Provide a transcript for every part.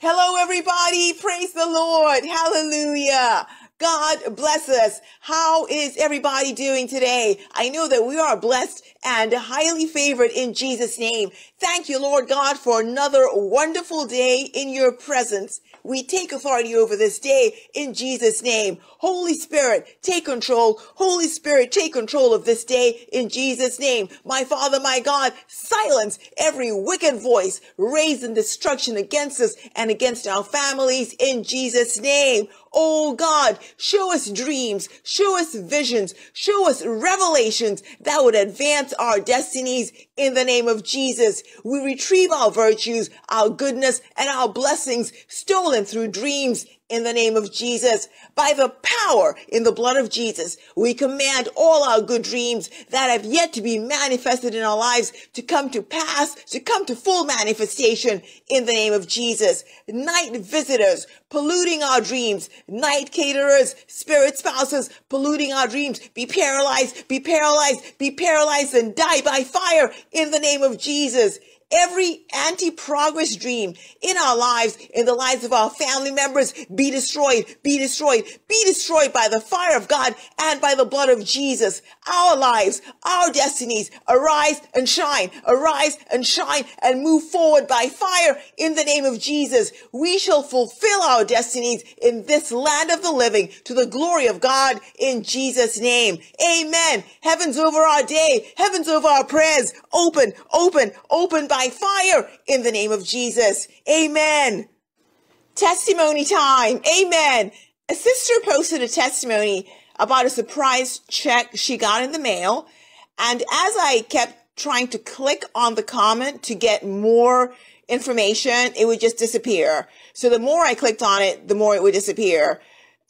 Hello, everybody. Praise the Lord. Hallelujah. God bless us. How is everybody doing today? I know that we are blessed and highly favored in Jesus' name. Thank you, Lord God, for another wonderful day in your presence. We take authority over this day in Jesus' name. Holy Spirit, take control. Holy Spirit, take control of this day in Jesus' name. My Father, my God, silence every wicked voice raised in destruction against us and against our families in Jesus' name. Oh God, show us dreams, show us visions, show us revelations that would advance our destinies in the name of Jesus. We retrieve our virtues, our goodness, and our blessings stolen through dreams in the name of Jesus. By the power in the blood of Jesus, we command all our good dreams that have yet to be manifested in our lives to come to pass, to come to full manifestation in the name of Jesus. Night visitors polluting our dreams, night caterers, spirit spouses polluting our dreams, be paralyzed, be paralyzed, be paralyzed and die by fire in the name of Jesus every anti-progress dream in our lives, in the lives of our family members, be destroyed, be destroyed, be destroyed by the fire of God and by the blood of Jesus. Our lives, our destinies, arise and shine, arise and shine and move forward by fire in the name of Jesus. We shall fulfill our destinies in this land of the living to the glory of God in Jesus' name. Amen. Heavens over our day, heavens over our prayers, open, open, open by fire in the name of Jesus. Amen. Testimony time. Amen. A sister posted a testimony about a surprise check she got in the mail. And as I kept trying to click on the comment to get more information, it would just disappear. So the more I clicked on it, the more it would disappear.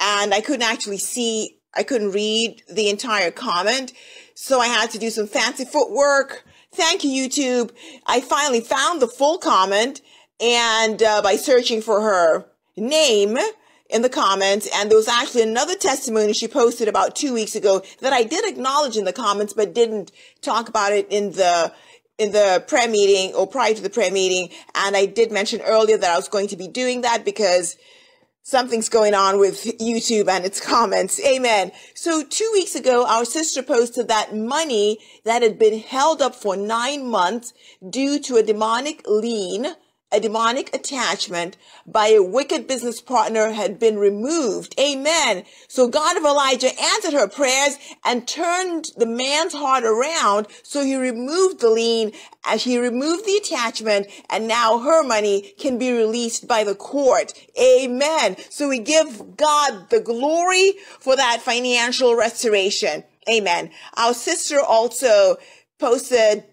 And I couldn't actually see, I couldn't read the entire comment. So I had to do some fancy footwork Thank you, YouTube. I finally found the full comment and uh, by searching for her name in the comments. And there was actually another testimony she posted about two weeks ago that I did acknowledge in the comments, but didn't talk about it in the in the prayer meeting or prior to the prayer meeting. And I did mention earlier that I was going to be doing that because something's going on with YouTube and its comments. Amen. So two weeks ago, our sister posted that money that had been held up for nine months due to a demonic lien a demonic attachment by a wicked business partner had been removed. Amen. So God of Elijah answered her prayers and turned the man's heart around. So he removed the lien as he removed the attachment and now her money can be released by the court. Amen. So we give God the glory for that financial restoration. Amen. Our sister also posted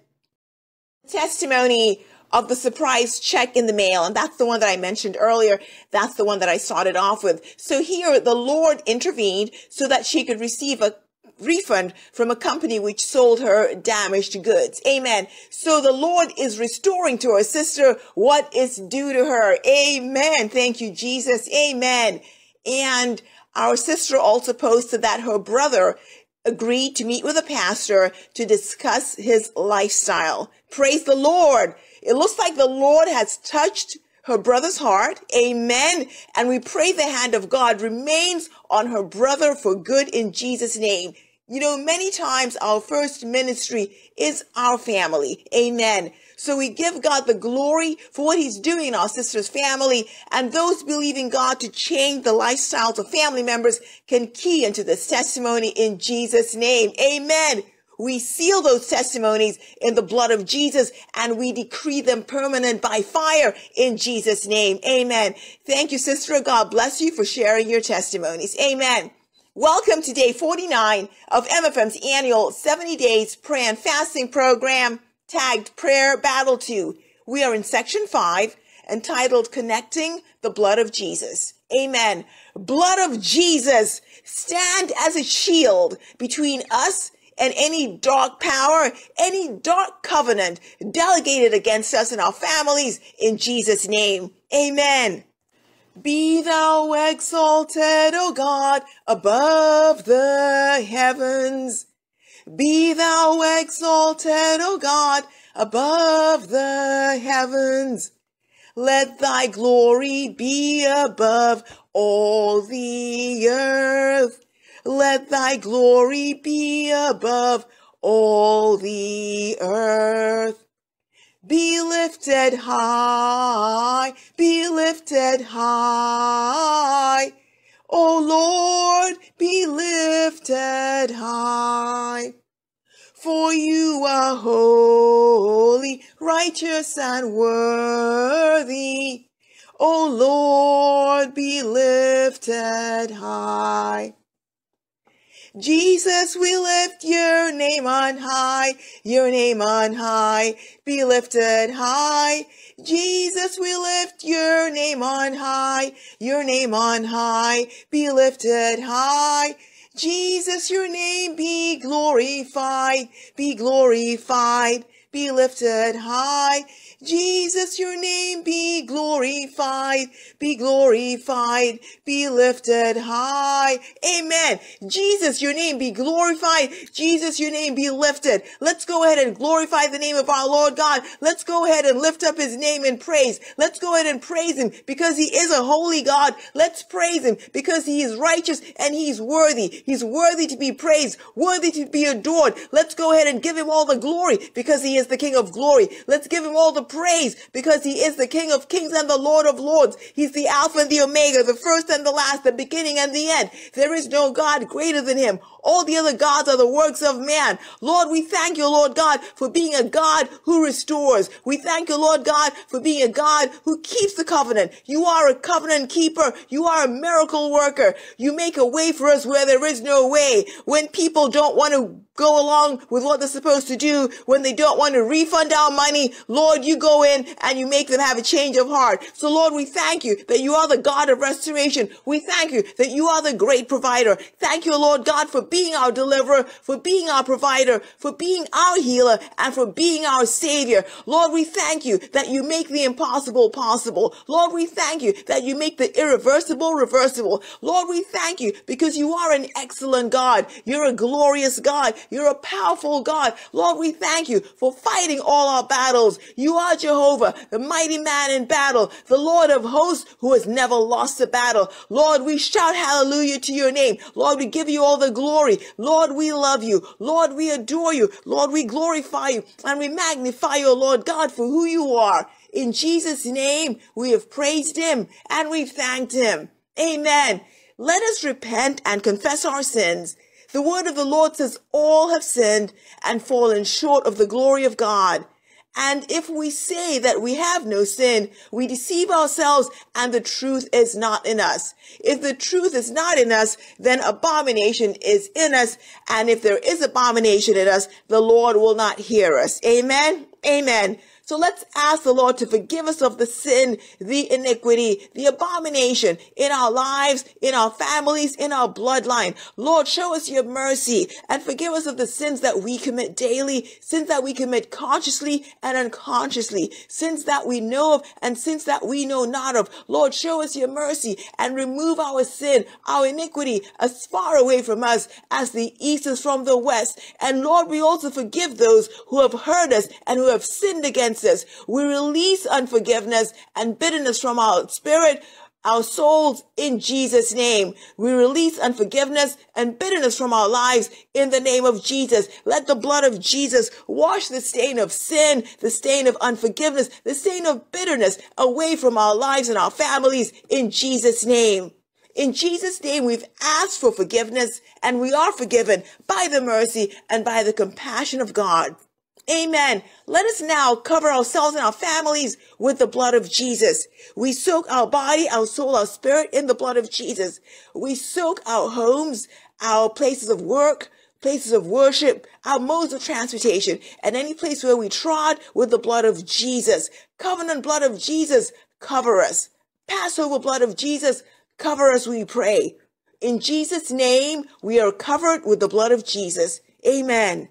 testimony of the surprise check in the mail. And that's the one that I mentioned earlier. That's the one that I started off with. So here the Lord intervened so that she could receive a refund from a company which sold her damaged goods. Amen. So the Lord is restoring to her sister what is due to her. Amen. Thank you, Jesus. Amen. And our sister also posted that her brother agreed to meet with a pastor to discuss his lifestyle. Praise the Lord. It looks like the Lord has touched her brother's heart. Amen. And we pray the hand of God remains on her brother for good in Jesus' name. You know, many times our first ministry is our family. Amen. So we give God the glory for what he's doing in our sister's family and those believing God to change the lifestyles of family members can key into this testimony in Jesus name. Amen. We seal those testimonies in the blood of Jesus and we decree them permanent by fire in Jesus name. Amen. Thank you, sister. God bless you for sharing your testimonies. Amen. Welcome to day 49 of MFM's annual 70 days prayer and fasting program tagged prayer battle 2. We are in section 5 entitled connecting the blood of Jesus. Amen. Blood of Jesus stand as a shield between us and any dark power, any dark covenant delegated against us and our families in Jesus' name. Amen. Be thou exalted, O God, above the heavens. Be thou exalted, O God, above the heavens. Let thy glory be above all the earth. Let thy glory be above all the earth. Be lifted high, be lifted high. O Lord, be lifted high. For you are holy, righteous, and worthy. O Lord, be lifted high. Jesus, we lift your name on high, your name on high, be lifted high. Jesus, we lift your name on high, your name on high, be lifted high. Jesus, your name be glorified, be glorified, be lifted high. Jesus, your name be glorified, be glorified, be lifted high. Amen. Jesus, your name be glorified. Jesus, your name be lifted. Let's go ahead and glorify the name of our Lord God. Let's go ahead and lift up his name in praise. Let's go ahead and praise him because he is a holy God. Let's praise him because he is righteous and he's worthy. He's worthy to be praised, worthy to be adored. Let's go ahead and give him all the glory because he is the King of glory. Let's give him all the praise because he is the King of kings and the Lord of lords. He's the Alpha and the Omega, the first and the last, the beginning and the end. There is no God greater than him. All the other gods are the works of man. Lord, we thank you, Lord God, for being a God who restores. We thank you, Lord God, for being a God who keeps the covenant. You are a covenant keeper. You are a miracle worker. You make a way for us where there is no way. When people don't want to go along with what they're supposed to do, when they don't want to refund our money, Lord, you go in and you make them have a change of heart. So Lord, we thank you that you are the God of restoration. We thank you that you are the great provider. Thank you, Lord God, for being our deliverer, for being our provider, for being our healer, and for being our savior. Lord, we thank you that you make the impossible possible. Lord, we thank you that you make the irreversible reversible. Lord, we thank you because you are an excellent God. You're a glorious God. You're a powerful God. Lord, we thank you for fighting all our battles. You are Jehovah, the mighty man in battle, the Lord of hosts who has never lost a battle. Lord, we shout hallelujah to your name. Lord, we give you all the glory glory. Lord, we love you. Lord, we adore you. Lord, we glorify you and we magnify you, Lord God, for who you are. In Jesus' name, we have praised him and we've thanked him. Amen. Let us repent and confess our sins. The word of the Lord says all have sinned and fallen short of the glory of God. And if we say that we have no sin, we deceive ourselves and the truth is not in us. If the truth is not in us, then abomination is in us. And if there is abomination in us, the Lord will not hear us. Amen. Amen. So let's ask the Lord to forgive us of the sin, the iniquity, the abomination in our lives, in our families, in our bloodline. Lord, show us your mercy and forgive us of the sins that we commit daily, sins that we commit consciously and unconsciously, sins that we know of and sins that we know not of. Lord, show us your mercy and remove our sin, our iniquity as far away from us as the east is from the west. And Lord, we also forgive those who have hurt us and who have sinned against offenses. We release unforgiveness and bitterness from our spirit, our souls in Jesus' name. We release unforgiveness and bitterness from our lives in the name of Jesus. Let the blood of Jesus wash the stain of sin, the stain of unforgiveness, the stain of bitterness away from our lives and our families in Jesus' name. In Jesus' name, we've asked for forgiveness and we are forgiven by the mercy and by the compassion of God. Amen. Let us now cover ourselves and our families with the blood of Jesus. We soak our body, our soul, our spirit in the blood of Jesus. We soak our homes, our places of work, places of worship, our modes of transportation, and any place where we trod with the blood of Jesus. Covenant blood of Jesus, cover us. Passover blood of Jesus, cover us, we pray. In Jesus' name, we are covered with the blood of Jesus. Amen.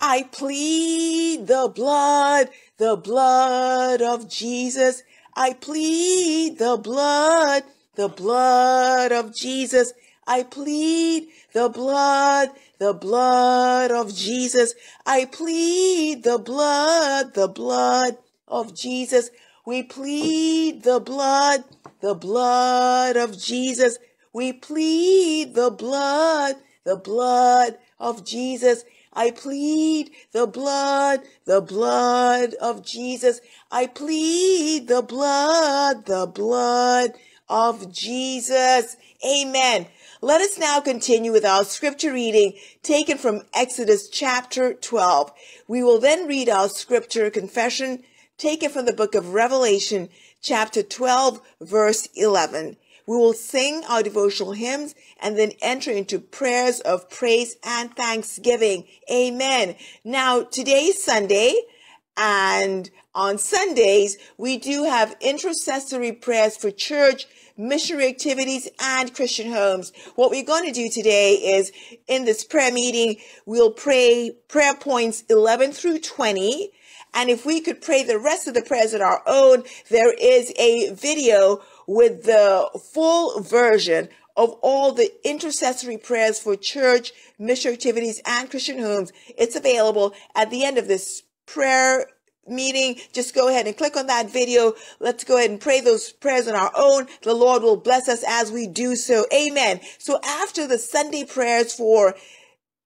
I plead the blood, the blood of Jesus. I plead the blood, the blood of Jesus. I plead the blood, the blood of Jesus. I plead the blood, the blood of Jesus. We plead the blood, the blood of Jesus. We plead the blood, the blood of Jesus. I plead the blood, the blood of Jesus. I plead the blood, the blood of Jesus. Amen. Let us now continue with our scripture reading taken from Exodus chapter 12. We will then read our scripture confession taken from the book of Revelation chapter 12 verse 11. We will sing our devotional hymns and then enter into prayers of praise and thanksgiving. Amen. Now, today's Sunday and on Sundays, we do have intercessory prayers for church, missionary activities, and Christian homes. What we're going to do today is in this prayer meeting, we'll pray prayer points 11 through 20. And if we could pray the rest of the prayers on our own, there is a video with the full version of all the intercessory prayers for church, mission activities, and Christian homes. It's available at the end of this prayer meeting. Just go ahead and click on that video. Let's go ahead and pray those prayers on our own. The Lord will bless us as we do so. Amen. So after the Sunday prayers for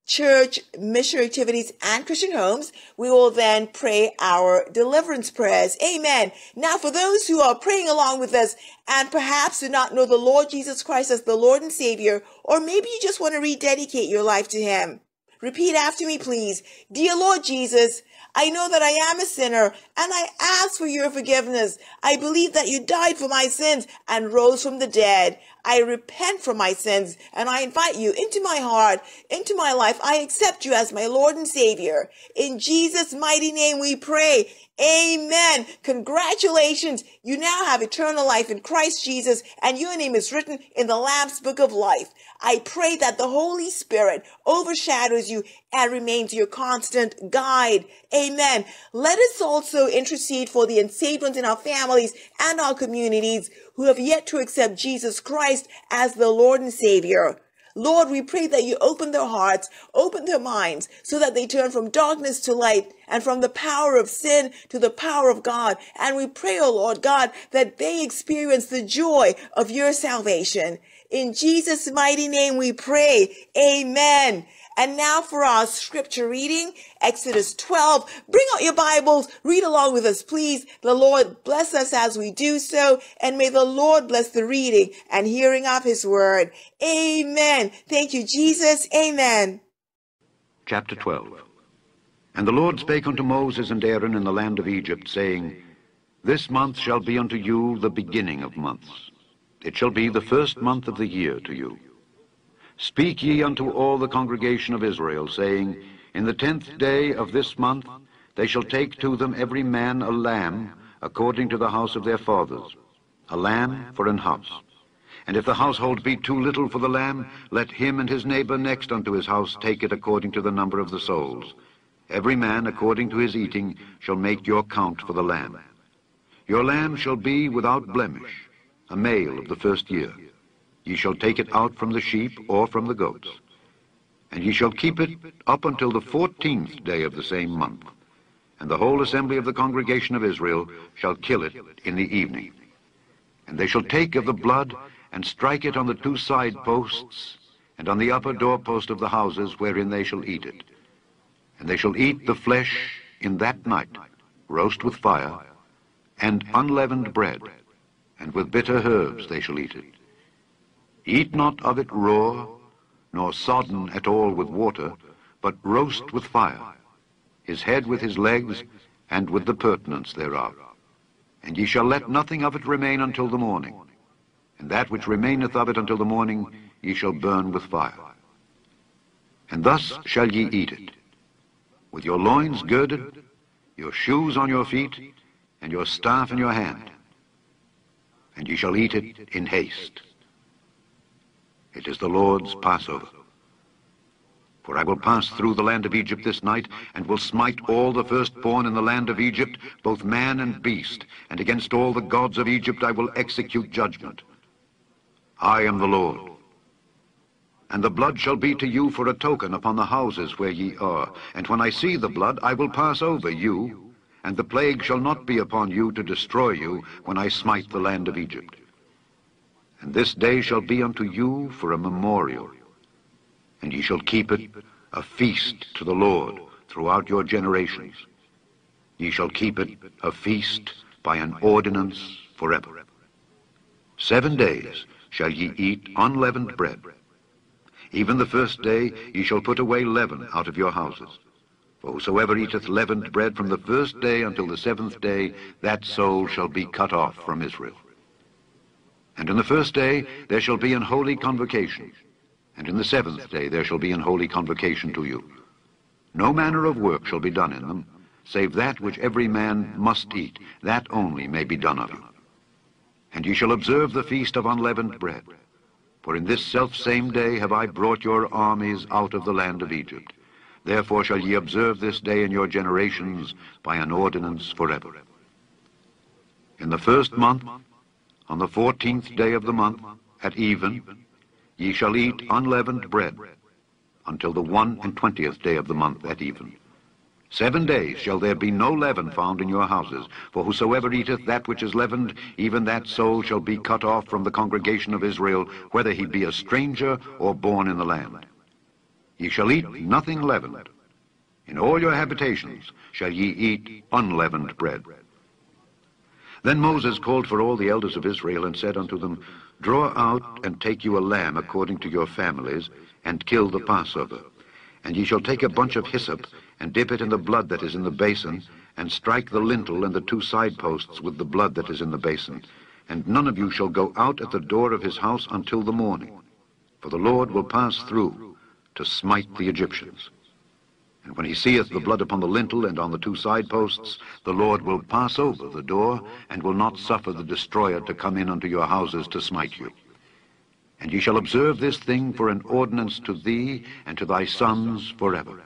church, mission activities, and Christian homes, we will then pray our deliverance prayers. Amen. Now, for those who are praying along with us and perhaps do not know the Lord Jesus Christ as the Lord and Savior, or maybe you just want to rededicate your life to Him, repeat after me, please. Dear Lord Jesus, I know that I am a sinner and I ask for your forgiveness. I believe that you died for my sins and rose from the dead. I repent for my sins and I invite you into my heart, into my life. I accept you as my Lord and Savior. In Jesus' mighty name we pray. Amen. Congratulations. You now have eternal life in Christ Jesus and your name is written in the Lamb's book of life. I pray that the Holy Spirit overshadows you and remains your constant guide. Amen. Let us also intercede for the unsaved ones in our families and our communities who have yet to accept Jesus Christ as the Lord and Savior. Lord, we pray that you open their hearts, open their minds, so that they turn from darkness to light and from the power of sin to the power of God. And we pray, O oh Lord God, that they experience the joy of your salvation. In Jesus' mighty name we pray. Amen. And now for our scripture reading, Exodus 12. Bring out your Bibles, read along with us, please. The Lord bless us as we do so, and may the Lord bless the reading and hearing of his word. Amen. Thank you, Jesus. Amen. Chapter 12. And the Lord spake unto Moses and Aaron in the land of Egypt, saying, This month shall be unto you the beginning of months. It shall be the first month of the year to you. Speak ye unto all the congregation of Israel, saying, In the tenth day of this month they shall take to them every man a lamb, according to the house of their fathers, a lamb for an house. And if the household be too little for the lamb, let him and his neighbor next unto his house take it according to the number of the souls. Every man according to his eating shall make your count for the lamb. Your lamb shall be without blemish, a male of the first year. Ye shall take it out from the sheep or from the goats. And ye shall keep it up until the fourteenth day of the same month. And the whole assembly of the congregation of Israel shall kill it in the evening. And they shall take of the blood and strike it on the two side posts and on the upper doorpost of the houses wherein they shall eat it. And they shall eat the flesh in that night, roast with fire, and unleavened bread, and with bitter herbs they shall eat it. Eat not of it raw, nor sodden at all with water, but roast with fire, his head with his legs, and with the purtenance thereof. And ye shall let nothing of it remain until the morning. And that which remaineth of it until the morning ye shall burn with fire. And thus shall ye eat it, with your loins girded, your shoes on your feet, and your staff in your hand. And ye shall eat it in haste. It is the Lord's Passover. For I will pass through the land of Egypt this night, and will smite all the firstborn in the land of Egypt, both man and beast, and against all the gods of Egypt I will execute judgment. I am the Lord. And the blood shall be to you for a token upon the houses where ye are. And when I see the blood, I will pass over you, and the plague shall not be upon you to destroy you when I smite the land of Egypt. And this day shall be unto you for a memorial, and ye shall keep it a feast to the Lord throughout your generations. Ye shall keep it a feast by an ordinance forever. Seven days shall ye eat unleavened bread. Even the first day ye shall put away leaven out of your houses. For whosoever eateth leavened bread from the first day until the seventh day, that soul shall be cut off from Israel. And in the first day there shall be an holy convocation, and in the seventh day there shall be an holy convocation to you. No manner of work shall be done in them, save that which every man must eat, that only may be done of you. And ye shall observe the feast of unleavened bread. For in this selfsame day have I brought your armies out of the land of Egypt. Therefore shall ye observe this day in your generations by an ordinance forever. In the first month, on the fourteenth day of the month, at even, ye shall eat unleavened bread until the one and twentieth day of the month at even. Seven days shall there be no leaven found in your houses. For whosoever eateth that which is leavened, even that soul shall be cut off from the congregation of Israel, whether he be a stranger or born in the land. Ye shall eat nothing leavened. In all your habitations shall ye eat unleavened bread. Then Moses called for all the elders of Israel, and said unto them, Draw out and take you a lamb according to your families, and kill the Passover. And ye shall take a bunch of hyssop, and dip it in the blood that is in the basin, and strike the lintel and the two side posts with the blood that is in the basin. And none of you shall go out at the door of his house until the morning. For the Lord will pass through to smite the Egyptians. And when he seeth the blood upon the lintel and on the two side posts, the Lord will pass over the door, and will not suffer the destroyer to come in unto your houses to smite you. And ye shall observe this thing for an ordinance to thee and to thy sons forever.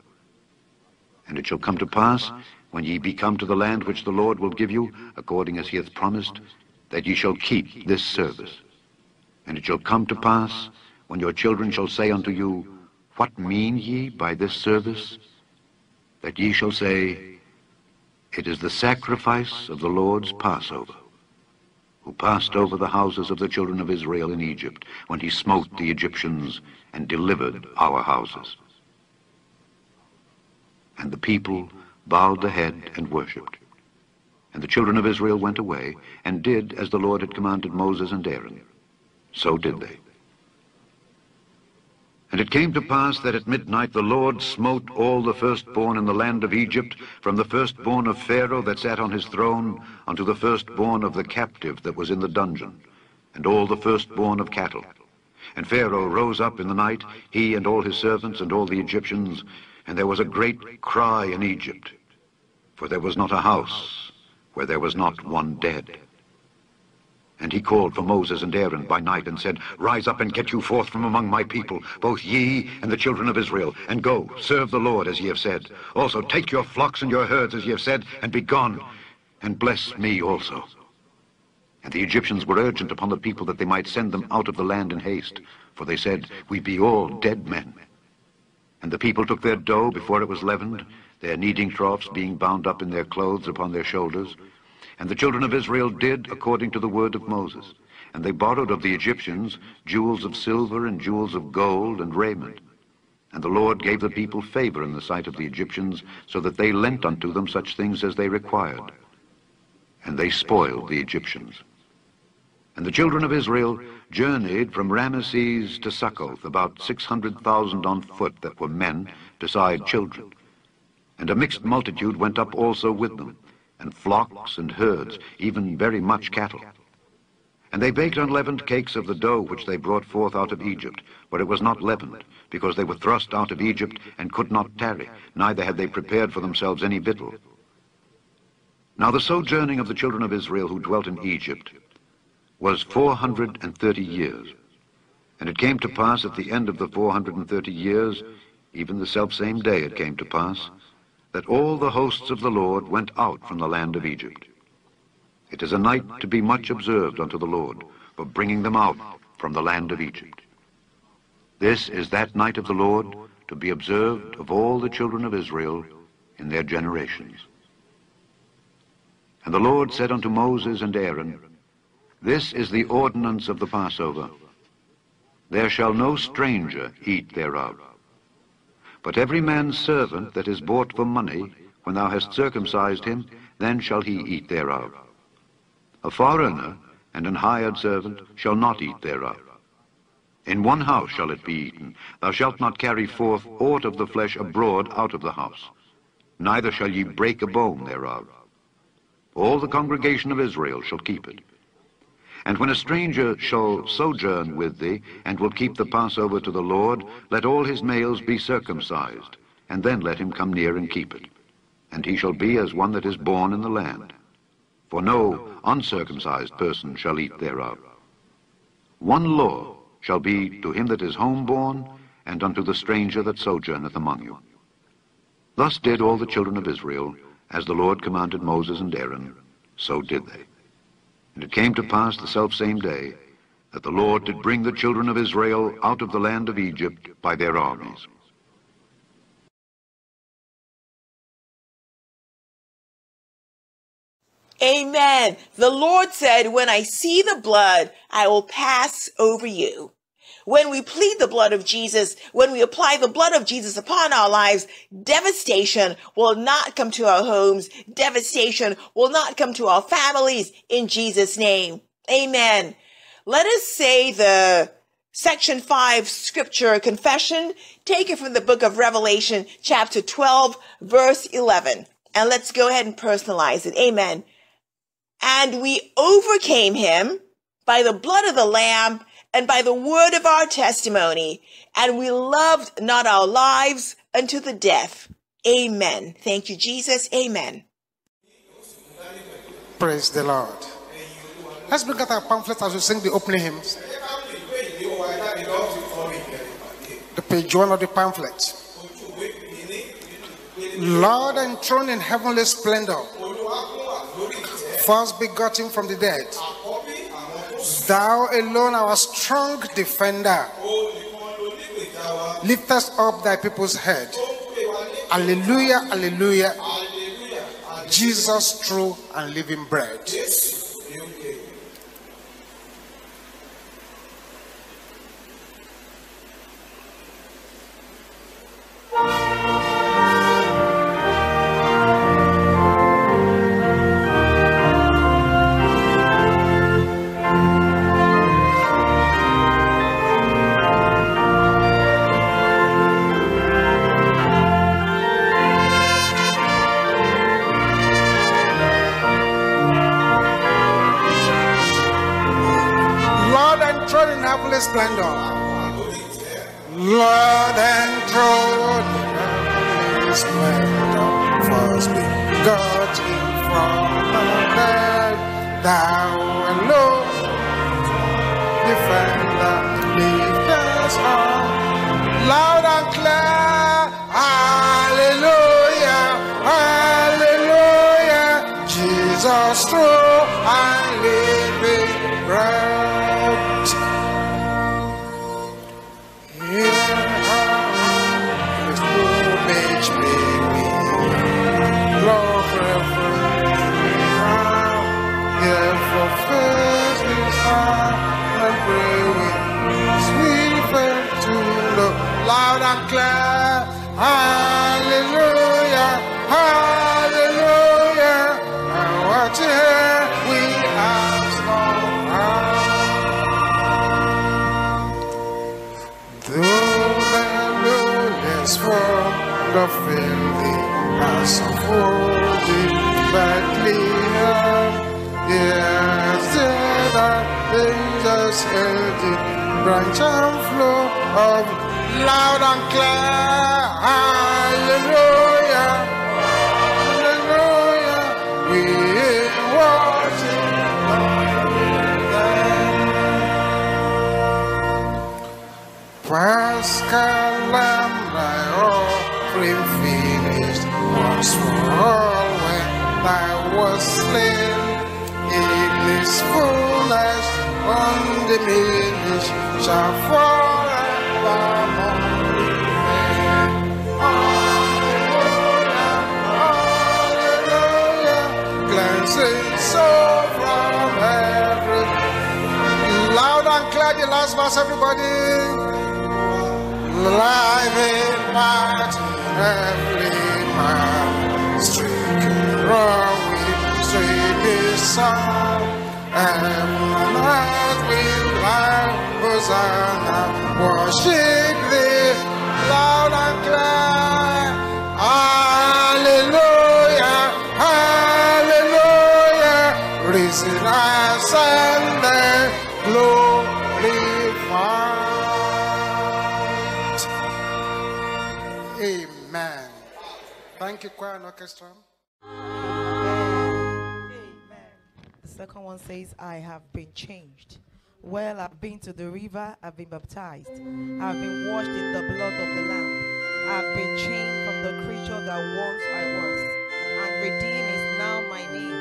And it shall come to pass, when ye be come to the land which the Lord will give you, according as he hath promised, that ye shall keep this service. And it shall come to pass, when your children shall say unto you, What mean ye by this service? That ye shall say, It is the sacrifice of the Lord's Passover, who passed over the houses of the children of Israel in Egypt, when he smote the Egyptians and delivered our houses. And the people bowed the head and worshipped. And the children of Israel went away, and did as the Lord had commanded Moses and Aaron. So did they. And it came to pass that at midnight the Lord smote all the firstborn in the land of Egypt, from the firstborn of Pharaoh that sat on his throne, unto the firstborn of the captive that was in the dungeon, and all the firstborn of cattle. And Pharaoh rose up in the night, he and all his servants and all the Egyptians, and there was a great cry in Egypt, for there was not a house where there was not one dead. And he called for Moses and Aaron by night and said, Rise up and get you forth from among my people, both ye and the children of Israel, and go, serve the Lord as ye have said. Also take your flocks and your herds as ye have said, and be gone, and bless me also. And the Egyptians were urgent upon the people that they might send them out of the land in haste, for they said, We be all dead men. And the people took their dough before it was leavened, their kneading troughs being bound up in their clothes upon their shoulders. And the children of Israel did according to the word of Moses. And they borrowed of the Egyptians jewels of silver and jewels of gold and raiment. And the Lord gave the people favor in the sight of the Egyptians, so that they lent unto them such things as they required. And they spoiled the Egyptians. And the children of Israel journeyed from Ramesses to Succoth, about six hundred thousand on foot that were men, beside children. And a mixed multitude went up also with them, and flocks and herds, even very much cattle. And they baked unleavened cakes of the dough which they brought forth out of Egypt, where it was not leavened, because they were thrust out of Egypt and could not tarry, neither had they prepared for themselves any victual. Now the sojourning of the children of Israel who dwelt in Egypt was four hundred and thirty years. And it came to pass at the end of the four hundred and thirty years, even the selfsame day it came to pass, that all the hosts of the Lord went out from the land of Egypt. It is a night to be much observed unto the Lord, for bringing them out from the land of Egypt. This is that night of the Lord to be observed of all the children of Israel in their generations. And the Lord said unto Moses and Aaron, This is the ordinance of the Passover. There shall no stranger eat thereof. But every man's servant that is bought for money, when thou hast circumcised him, then shall he eat thereof. A foreigner and an hired servant shall not eat thereof. In one house shall it be eaten. Thou shalt not carry forth aught of the flesh abroad out of the house. Neither shall ye break a bone thereof. All the congregation of Israel shall keep it. And when a stranger shall sojourn with thee, and will keep the Passover to the Lord, let all his males be circumcised, and then let him come near and keep it. And he shall be as one that is born in the land. For no uncircumcised person shall eat thereof. One law shall be to him that is homeborn, and unto the stranger that sojourneth among you. Thus did all the children of Israel, as the Lord commanded Moses and Aaron, so did they. And it came to pass the selfsame day, that the Lord did bring the children of Israel out of the land of Egypt by their armies. Amen. The Lord said, when I see the blood, I will pass over you. When we plead the blood of Jesus, when we apply the blood of Jesus upon our lives, devastation will not come to our homes. Devastation will not come to our families in Jesus' name. Amen. Let us say the section 5 scripture confession taken from the book of Revelation chapter 12 verse 11. And let's go ahead and personalize it. Amen. And we overcame him by the blood of the Lamb and by the word of our testimony, and we loved not our lives unto the death. Amen. Thank you, Jesus. Amen. Praise the Lord. Let's look at our pamphlet as we sing the opening hymns. The page one of the pamphlet. Lord enthroned in heavenly splendor first begotten from the dead. Thou alone, our strong defender, lift us up thy people's head. Alleluia, alleluia. Jesus, true and living bread. Angels held it, branch and flow of loud and clear. Hallelujah. Hallelujah. We worship Paschal Lamb, thy offering finished once for all when thou was slain. In this fullness undiminished shall forevermore. Every. Loud and clear the last verse, everybody. Life in mighty heavenly man, stricken wrong streaming song, and night will life Hosanna, worship thee, loud and clear. Hallelujah, hallelujah, risen ascended, glorified. Amen. Thank you, choir and orchestra. Second one says, I have been changed. Well, I've been to the river, I've been baptized, I've been washed in the blood of the Lamb, I've been changed from the creature that once I was, and redeemed is now my name.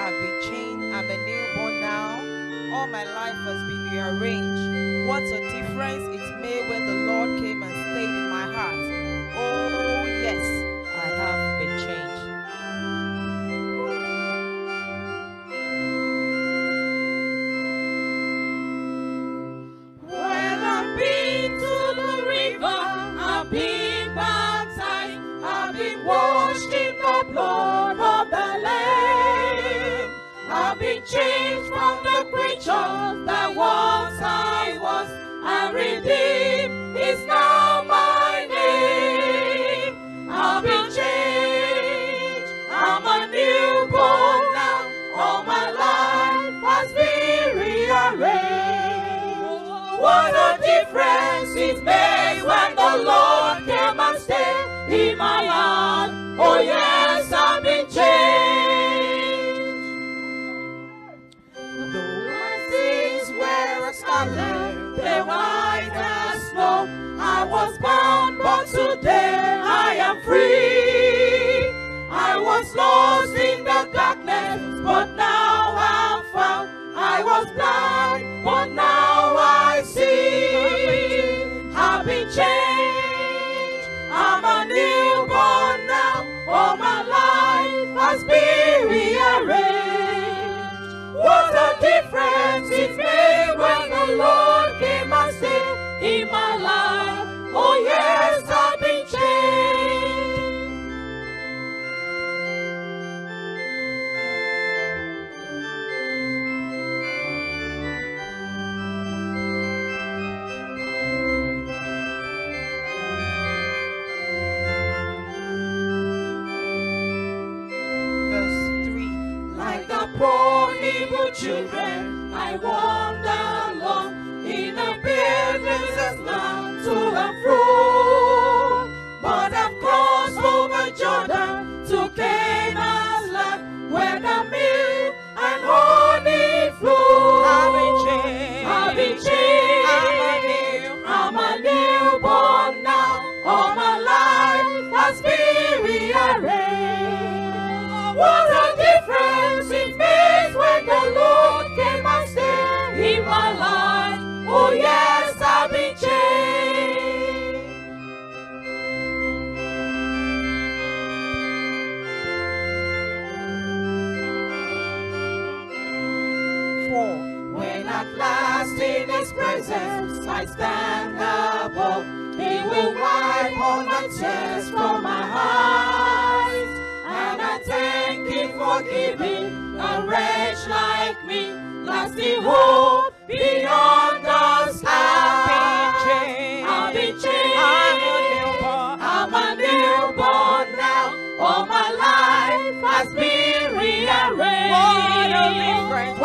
I've been changed, I'm a newborn now. All my life has been rearranged. What a difference it made when the Lord came and stayed in my heart. Oh, yes, blood of the Lamb. I've been changed from the creature that once I was, and redeemed is now my name. I've been changed, I'm a newborn now, all my life has been rearranged. What a difference it makes when the Lord came and stayed in my heart. Oh yes, Were as. I was bound, but today I am free. I was lost in the darkness, but now I'm found. I was blind, but now I see. I've changed. I'm a newborn now. All my life been rearranged. What a difference it made when the Lord came and stayed in my life. Oh yes, I've poor evil children, I wander along in a wilderness land to and fro. But I've crossed over Jordan to Canaan's last in His presence I stand above, He will wipe all my tears from my eyes. And I thank Him for giving a wretch like me lasting hope beyond the skies. I've been changed. I'm a newborn. I'm a newborn now. All my life has been rearranged. What a difference.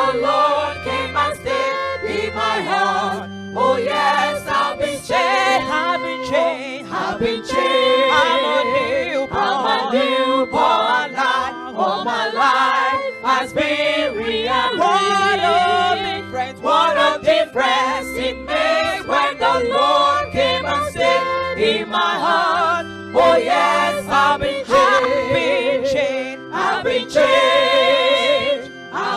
The Lord came and stayed in my heart. Oh yes, I've been changed. I've been changed. I've been changed. I'm a newborn. I'm a newborn now. All my life has been rearranged. What a difference. What a difference it makes when the Lord came and stayed in my heart. Oh yes, I've been changed. I've been changed. I've been changed.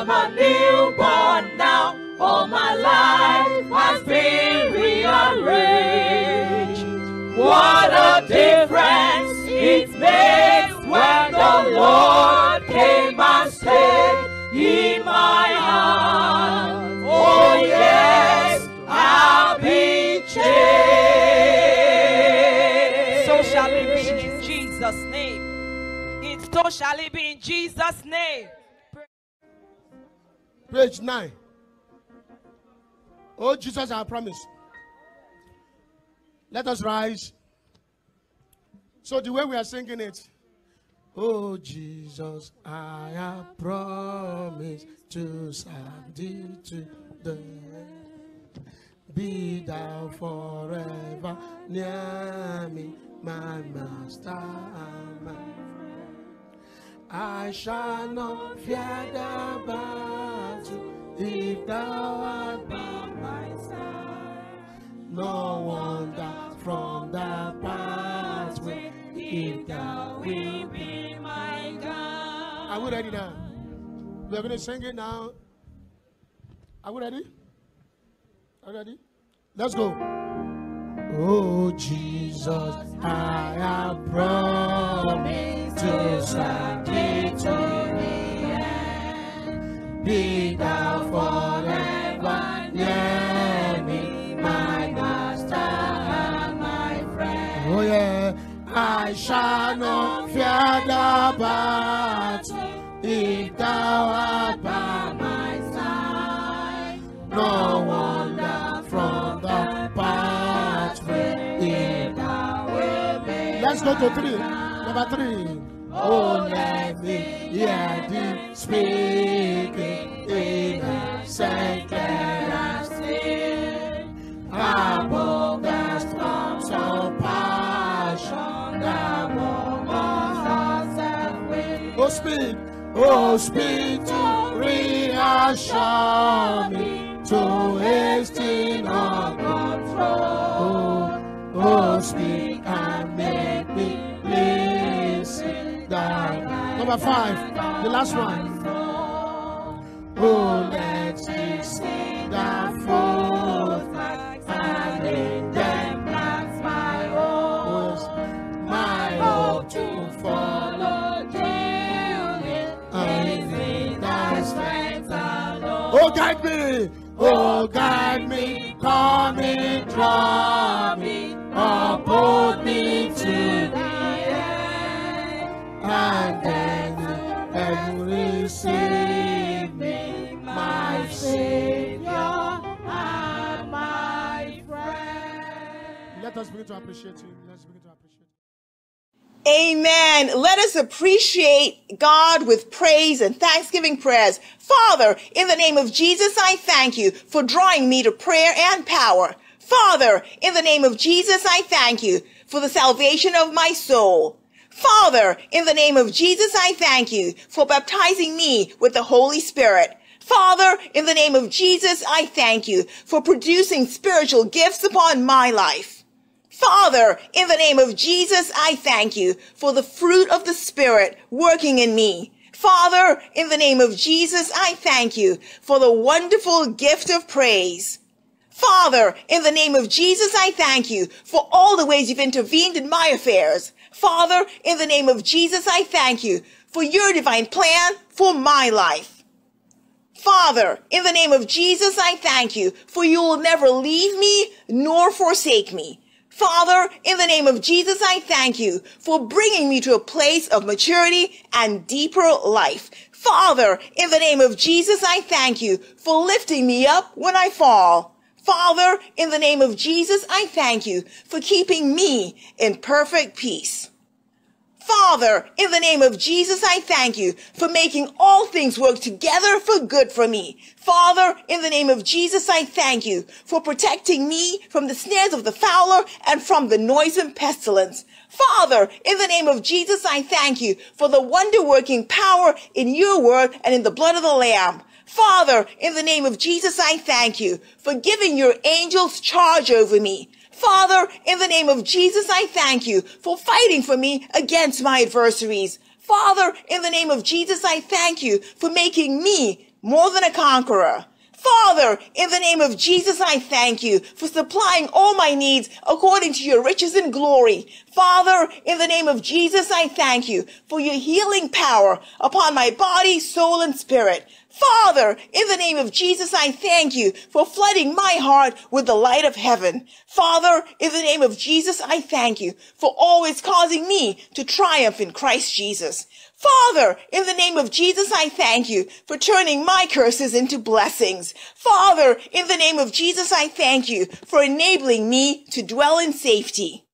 I'm a newborn now, all my life has been rearranged. What a difference it makes when the Lord came and stayed in my heart. Oh yes, I'll be changed. So shall it be in Jesus' name. It so shall it be in Jesus' name. Page 9. Oh, Jesus, I promise. Let us rise. So, the way we are singing it. Oh, Jesus, I have promised to serve thee to the end. Be thou forever near me, my master and my. I shall not fear the battle if thou art my side. No wonder from the pathway if thou wilt be my God. Are we ready now? We are going to sing it now. Are we ready? Are you ready? Let's go. Oh Jesus, I have to end. Be thou forever my master and my friend. Oh yeah, I shall not fear the battle if thou art by my side. No Let's go to three. Number three. Oh, let me hear thee speaking in a and still. Above the storms of passion, the moments of. Oh, speak, oh, speak to reassure me, to hasten on control. Oh, speak Number five, the last one. Oh, let me see the foot and in them plants my hopes, my hope to follow thee. And in thy strength alone. Oh, guide me, oh, guide me, come and draw me, uphold me to the end. And then Amen. Let us appreciate God with praise and thanksgiving prayers. Father, in the name of Jesus, I thank you for drawing me to prayer and power. Father, in the name of Jesus, I thank you for the salvation of my soul. Father, in the name of Jesus, I thank you for baptizing me with the Holy Spirit. Father, in the name of Jesus, I thank you for producing spiritual gifts upon my life. Father, in the name of Jesus, I thank you for the fruit of the Spirit working in me. Father, in the name of Jesus, I thank you for the wonderful gift of praise. Father, in the name of Jesus, I thank you for all the ways you've intervened in my affairs. Father, in the name of Jesus, I thank you for your divine plan for my life. Father, in the name of Jesus, I thank you for you will never leave me nor forsake me. Father, in the name of Jesus, I thank you for bringing me to a place of maturity and deeper life. Father, in the name of Jesus, I thank you for lifting me up when I fall. Father, in the name of Jesus, I thank you for keeping me in perfect peace. Father, in the name of Jesus, I thank you for making all things work together for good for me. Father, in the name of Jesus, I thank you for protecting me from the snares of the fowler and from the noisome pestilence. Father, in the name of Jesus, I thank you for the wonder working power in your word and in the blood of the lamb. Father, in the name of Jesus, I thank you for giving your angels charge over me. Father, in the name of Jesus, I thank you for fighting for me against my adversaries. Father, in the name of Jesus, I thank you for making me more than a conqueror. Father, in the name of Jesus, I thank you for supplying all my needs according to your riches and glory. Father, in the name of Jesus, I thank you for your healing power upon my body, soul, and spirit. Father, in the name of Jesus, I thank you for flooding my heart with the light of heaven. Father, in the name of Jesus, I thank you for always causing me to triumph in Christ Jesus. Father, in the name of Jesus, I thank you for turning my curses into blessings. Father, in the name of Jesus, I thank you for enabling me to dwell in safety.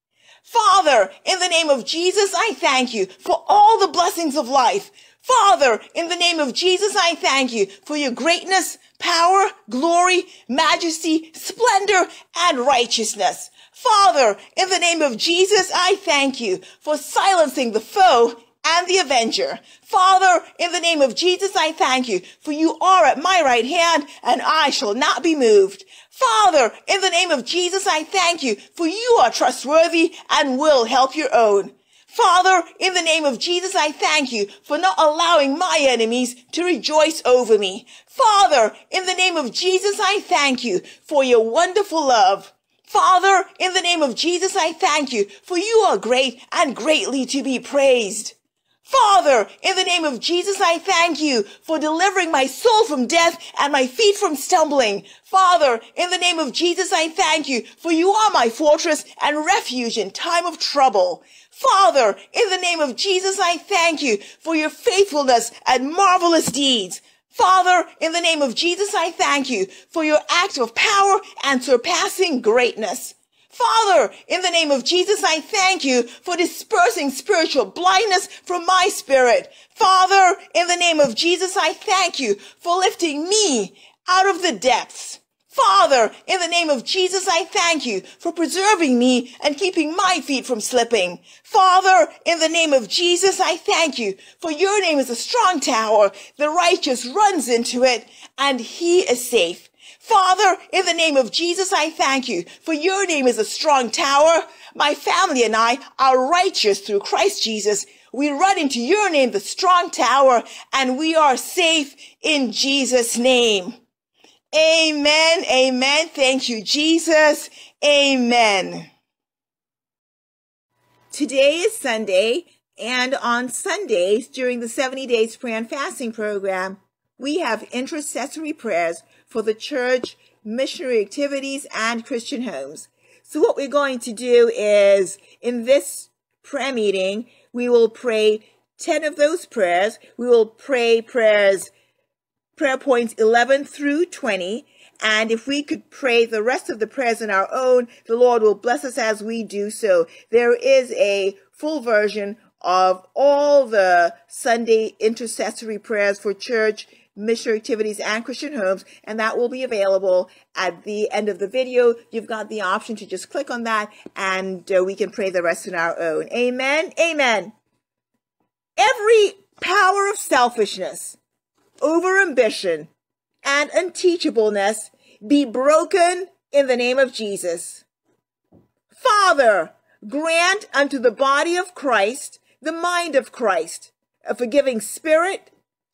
Father, in the name of Jesus, I thank you for all the blessings of life. Father, in the name of Jesus, I thank you for your greatness, power, glory, majesty, splendor, and righteousness. Father, in the name of Jesus, I thank you for silencing the foe and the avenger. Father, in the name of Jesus, I thank you, for you are at my right hand, and I shall not be moved. Father, in the name of Jesus, I thank you, for you are trustworthy and will help your own. Father, in the name of Jesus, I thank you for not allowing my enemies to rejoice over me. Father, in the name of Jesus, I thank you for your wonderful love. Father, in the name of Jesus, I thank you for you are great and greatly to be praised. Father, in the name of Jesus, I thank you for delivering my soul from death and my feet from stumbling. Father, in the name of Jesus, I thank you for you are my fortress and refuge in time of trouble. Father, in the name of Jesus, I thank you for your faithfulness and marvelous deeds. Father, in the name of Jesus, I thank you for your act of power and surpassing greatness. Father, in the name of Jesus, I thank you for dispersing spiritual blindness from my spirit. Father, in the name of Jesus, I thank you for lifting me out of the depths. Father, in the name of Jesus, I thank you for preserving me and keeping my feet from slipping. Father, in the name of Jesus, I thank you for your name is a strong tower. The righteous runs into it and he is safe. Father, in the name of Jesus, I thank you for your name is a strong tower. My family and I are righteous through Christ Jesus. We run into your name, the strong tower, and we are safe in Jesus' name. Amen. Amen. Thank you, Jesus. Amen. Today is Sunday, and on Sundays during the 70 days prayer and fasting program, we have intercessory prayers for the church, missionary activities, and Christian homes. So what we're going to do is in this prayer meeting, we will pray 10 of those prayers. We will pray prayers, prayer points 11 through 20. And if we could pray the rest of the prayers in our own, the Lord will bless us as we do so. There is a full version of all the Sunday intercessory prayers for church, mission activities and Christian homes, and that will be available at the end of the video. You've got the option to just click on that and uh, we can pray the rest in our own. Amen. Amen. Every power of selfishness, over ambition, and unteachableness be broken in the name of Jesus. Father, grant unto the body of Christ the mind of Christ, a forgiving spirit,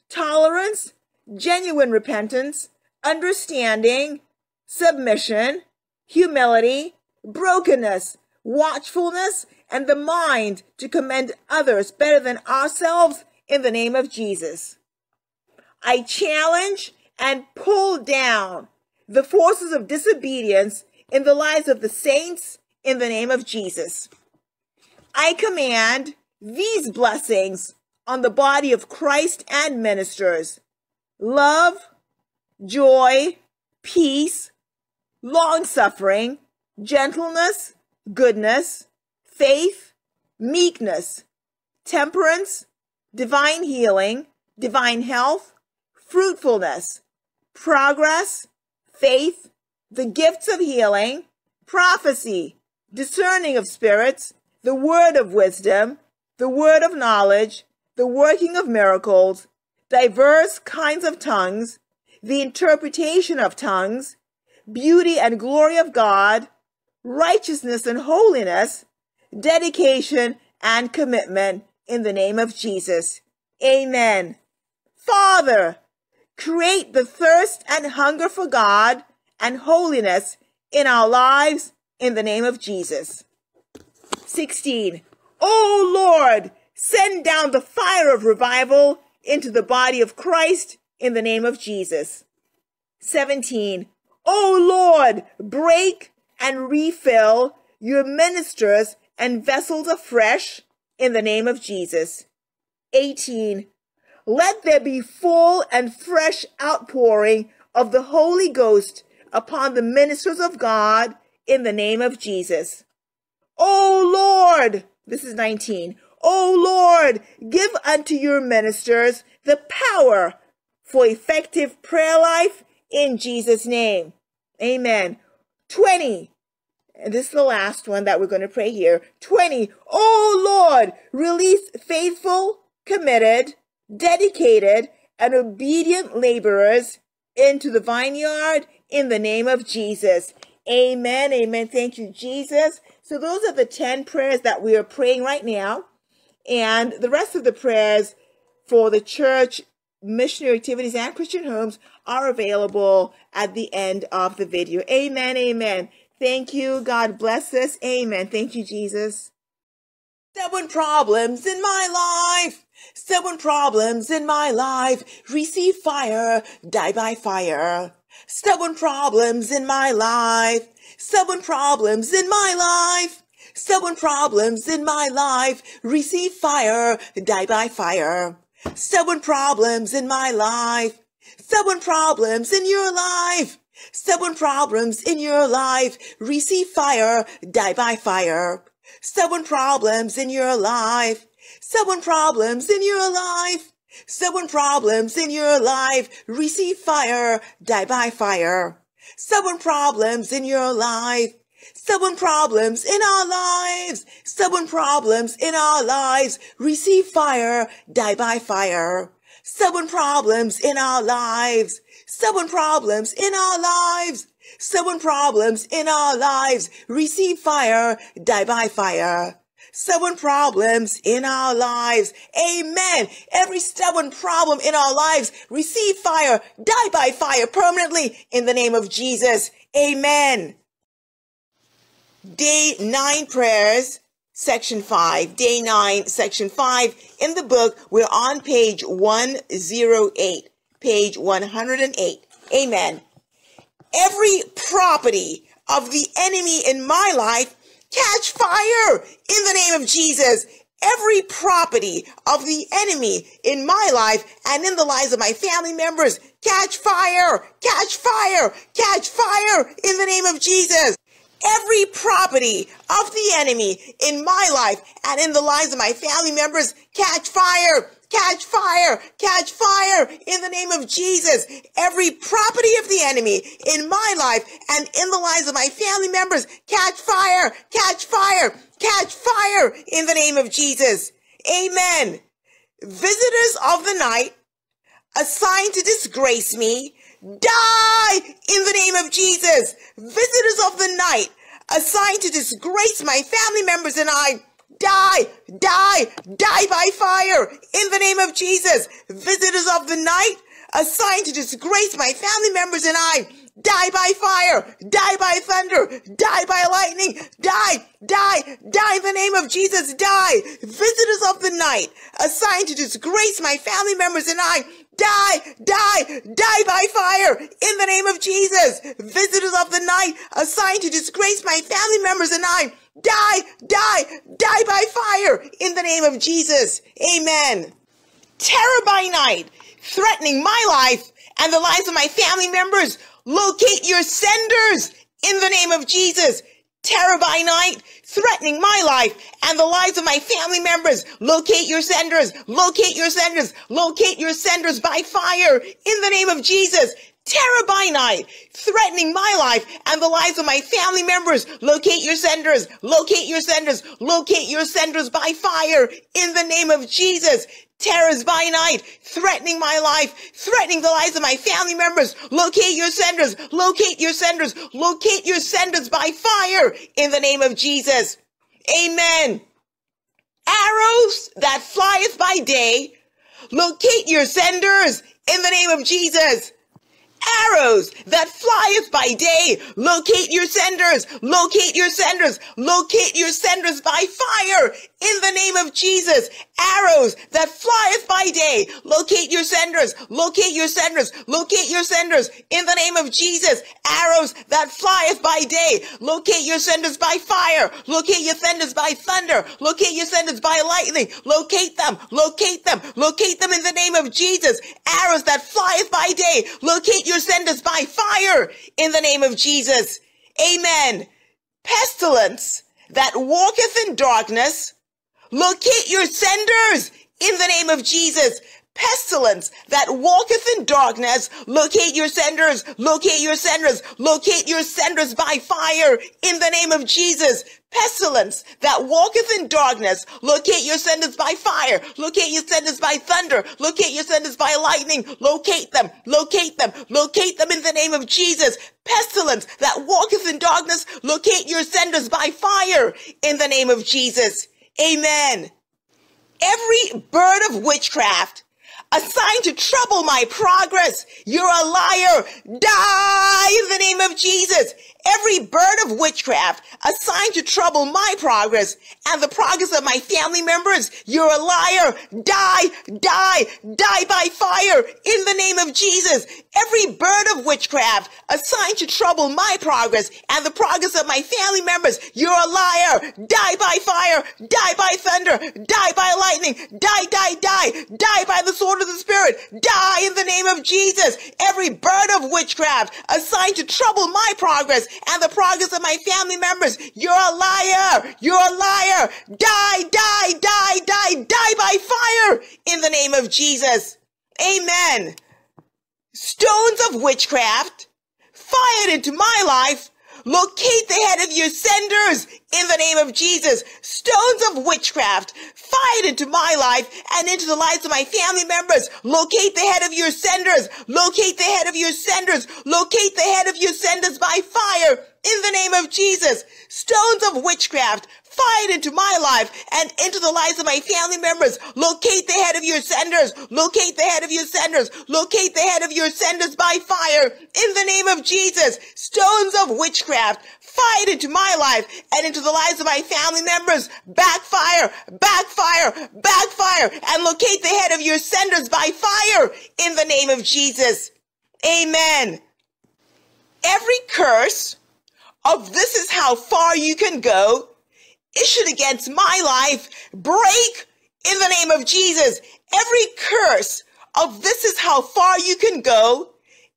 tolerance, genuine repentance, understanding, submission, humility, brokenness, watchfulness, and the mind to commend others better than ourselves in the name of Jesus. I challenge and pull down the forces of disobedience in the lives of the saints in the name of Jesus. I command these blessings on the body of Christ and ministers love, joy, peace, long suffering, gentleness, goodness, faith, meekness, temperance, divine healing, divine health, fruitfulness, progress, faith, the gifts of healing, prophecy, discerning of spirits, the word of wisdom, the word of knowledge, the working of miracles, diverse kinds of tongues, the interpretation of tongues, beauty and glory of God, righteousness and holiness, dedication and commitment in the name of Jesus. Amen. Father, create the thirst and hunger for God and holiness in our lives in the name of Jesus. 16. O Lord, send down the fire of revival into the body of Christ in the name of Jesus. 17. O Lord, break and refill your ministers and vessels afresh in the name of Jesus. 18. Let there be full and fresh outpouring of the Holy Ghost upon the ministers of God in the name of Jesus. O Lord, this is 19. O Lord, give unto your ministers the power for effective prayer life in Jesus' name. Amen. 20. And this is the last one that we're going to pray here. 20. Oh Lord, release faithful, committed, dedicated, and obedient laborers into the vineyard in the name of Jesus. Amen. Amen. Thank you, Jesus. So those are the 10 prayers that we are praying right now. And the rest of the prayers for the church missionary activities and Christian homes are available at the end of the video. Amen. Amen. Thank you. God bless us. Amen. Thank you, Jesus. Seven problems in my life. Stubborn problems in my life. Receive fire. Die by fire. Seven problems in my life. Seven problems in my life. Seven problems in my life. Receive fire. Die by fire. Stubborn problems in my life. Stubborn problems in your life. Seven problems in your life. Receive fire. Die by fire. Seven problems in your life. Stubborn problems in your life. Stubborn problems in your life. Receive fire. Die by fire. Stubborn problems in your life. Stubborn problems in our lives. Stubborn problems in our lives. Receive fire. Die by fire. Stubborn problems in our lives. Stubborn problems in our lives. Stubborn problems in our lives. Receive fire. Die by fire. Stubborn problems in our lives. Amen. Every stubborn problem in our lives, receive fire. Die by fire permanently in the name of Jesus. Amen. Day nine prayers, section five. Day nine, section five. In the book, we're on page 108. Page 108. Amen. Every property of the enemy in my life catch fire in the name of Jesus. Every property of the enemy in my life and in the lives of my family members catch fire, catch fire, catch fire in the name of Jesus. Every property of the enemy in my life and in the lives of my family members catch fire, catch fire, catch fire in the name of Jesus. Every property of the enemy in my life and in the lives of my family members, catch fire, catch fire, catch fire in the name of Jesus. Amen. Visitors of the night assigned to disgrace me, die in the name of Jesus. Visitors of the night assigned to disgrace my family members and I, die, die, die by fire in the name of Jesus. Visitors of the night assigned to disgrace my family members and I, die by fire, die by thunder, die by lightning, die, die, die in the name of Jesus, die. Visitors of the night assigned to disgrace my family members and I, die, die, die by fire in the name of Jesus. Visitors of the night assigned to disgrace my family members and I, die, die, die by fire in the name of Jesus. Amen. Terror by night, threatening my life and the lives of my family members. Locate your senders in the name of Jesus. Terror by night, threatening my life and the lives of my family members. Locate your senders. Locate your senders. Locate your senders by fire in the name of Jesus terror by night, threatening my life and the lives of my family members. Locate your senders, locate your senders, locate your senders by fire in the name of Jesus. Terrors by night, threatening my life, threatening the lives of my family members. Locate your senders, locate your senders, locate your senders by fire in the name of Jesus. Amen. Arrows that flieth by day, locate your senders in the name of Jesus arrows that flieth by day. Locate your senders. Locate your senders. Locate your senders by fire in the name of Jesus. Arrows that flieth by day. Locate your senders. Locate your senders. Locate your senders in the name of Jesus. Arrows that flieth by day. Locate your senders by fire. Locate your senders by thunder. Locate your senders by lightning. Locate them. Locate them. Locate them in the name of Jesus. Arrows that flieth by day. Locate your senders by fire in the name of Jesus. Amen. Pestilence that walketh in darkness Locate your senders in the name of Jesus. Pestilence that walketh in darkness, locate your senders, locate your senders, locate your senders by fire in the name of Jesus. Pestilence that walketh in darkness, locate your senders by fire, locate your senders by thunder, locate your senders by lightning, locate them, locate them, locate them in the name of Jesus. Pestilence that walketh in darkness, locate your senders by fire in the name of Jesus. Amen. Every bird of witchcraft assigned to trouble my progress, you're a liar. Die in the name of Jesus. Every bird of witchcraft assigned to trouble my progress and the progress of my family members, you're a liar. Die, die, die by fire in the name of Jesus. Every bird of witchcraft assigned to trouble my progress and the progress of my family members, you're a liar. Die by fire, die by thunder, die by lightning, die, die, die, die by the sword of the Spirit, die in the name of Jesus. Every bird of witchcraft assigned to trouble my progress and the progress of my family members. You're a liar. You're a liar. Die, die, die, die, die by fire in the name of Jesus. Amen. Stones of witchcraft fired into my life. Locate the head of your senders in the name of Jesus. Stones of witchcraft fired into my life and into the lives of my family members. Locate the head of your senders. Locate the head of your senders. Locate the head of your senders by fire in the name of Jesus. Stones of witchcraft fired into my life and into the lives of my family members. Locate the head of your senders. Locate the head of your senders. Locate the head of your senders by fire in the name of Jesus. Stones of witchcraft fired into my life and into the lives of my family members. Backfire, backfire, backfire, and locate the head of your senders by fire in the name of Jesus. Amen. Every curse of this is how far you can go issued against my life break in the name of Jesus. Every curse of this is how far you can go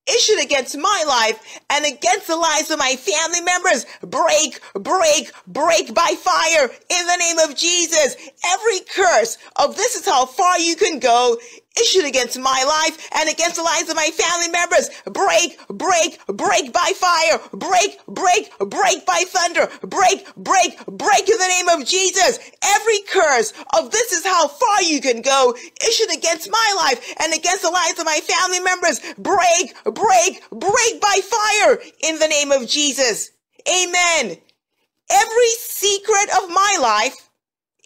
issued against my life and against the lives of my family members break, break, break by fire in the name of Jesus. Every curse of this is how far you can go issued against my life and against the lives of my family members. Break, break, break by fire. Break, break, break by thunder. Break, break, break in the name of Jesus. Every curse of this is how far you can go issued against my life and against the lives of my family members. Break, break, break by fire in the name of Jesus. Amen. Every secret of my life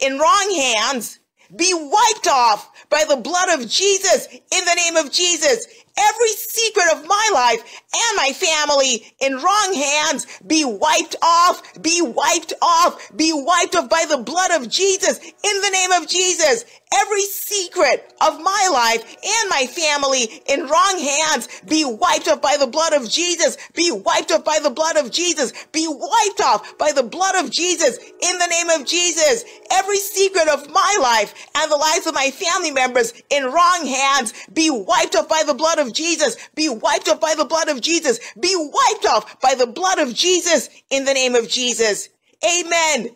in wrong hands be wiped off by the blood of Jesus in the name of Jesus. Every secret of my life and my family in wrong hands be wiped off, be wiped off, be wiped off by the blood of Jesus in the name of Jesus. Every secret of my life and my family in wrong hands be wiped off by the blood of Jesus, be wiped off by the blood of Jesus, be wiped off by the blood of Jesus in the name of Jesus. Every secret of my life and the lives of my family members in wrong hands be wiped off by the blood of Jesus, be wiped off by the blood of Jesus, be wiped off by the blood of Jesus in the name of Jesus. Amen.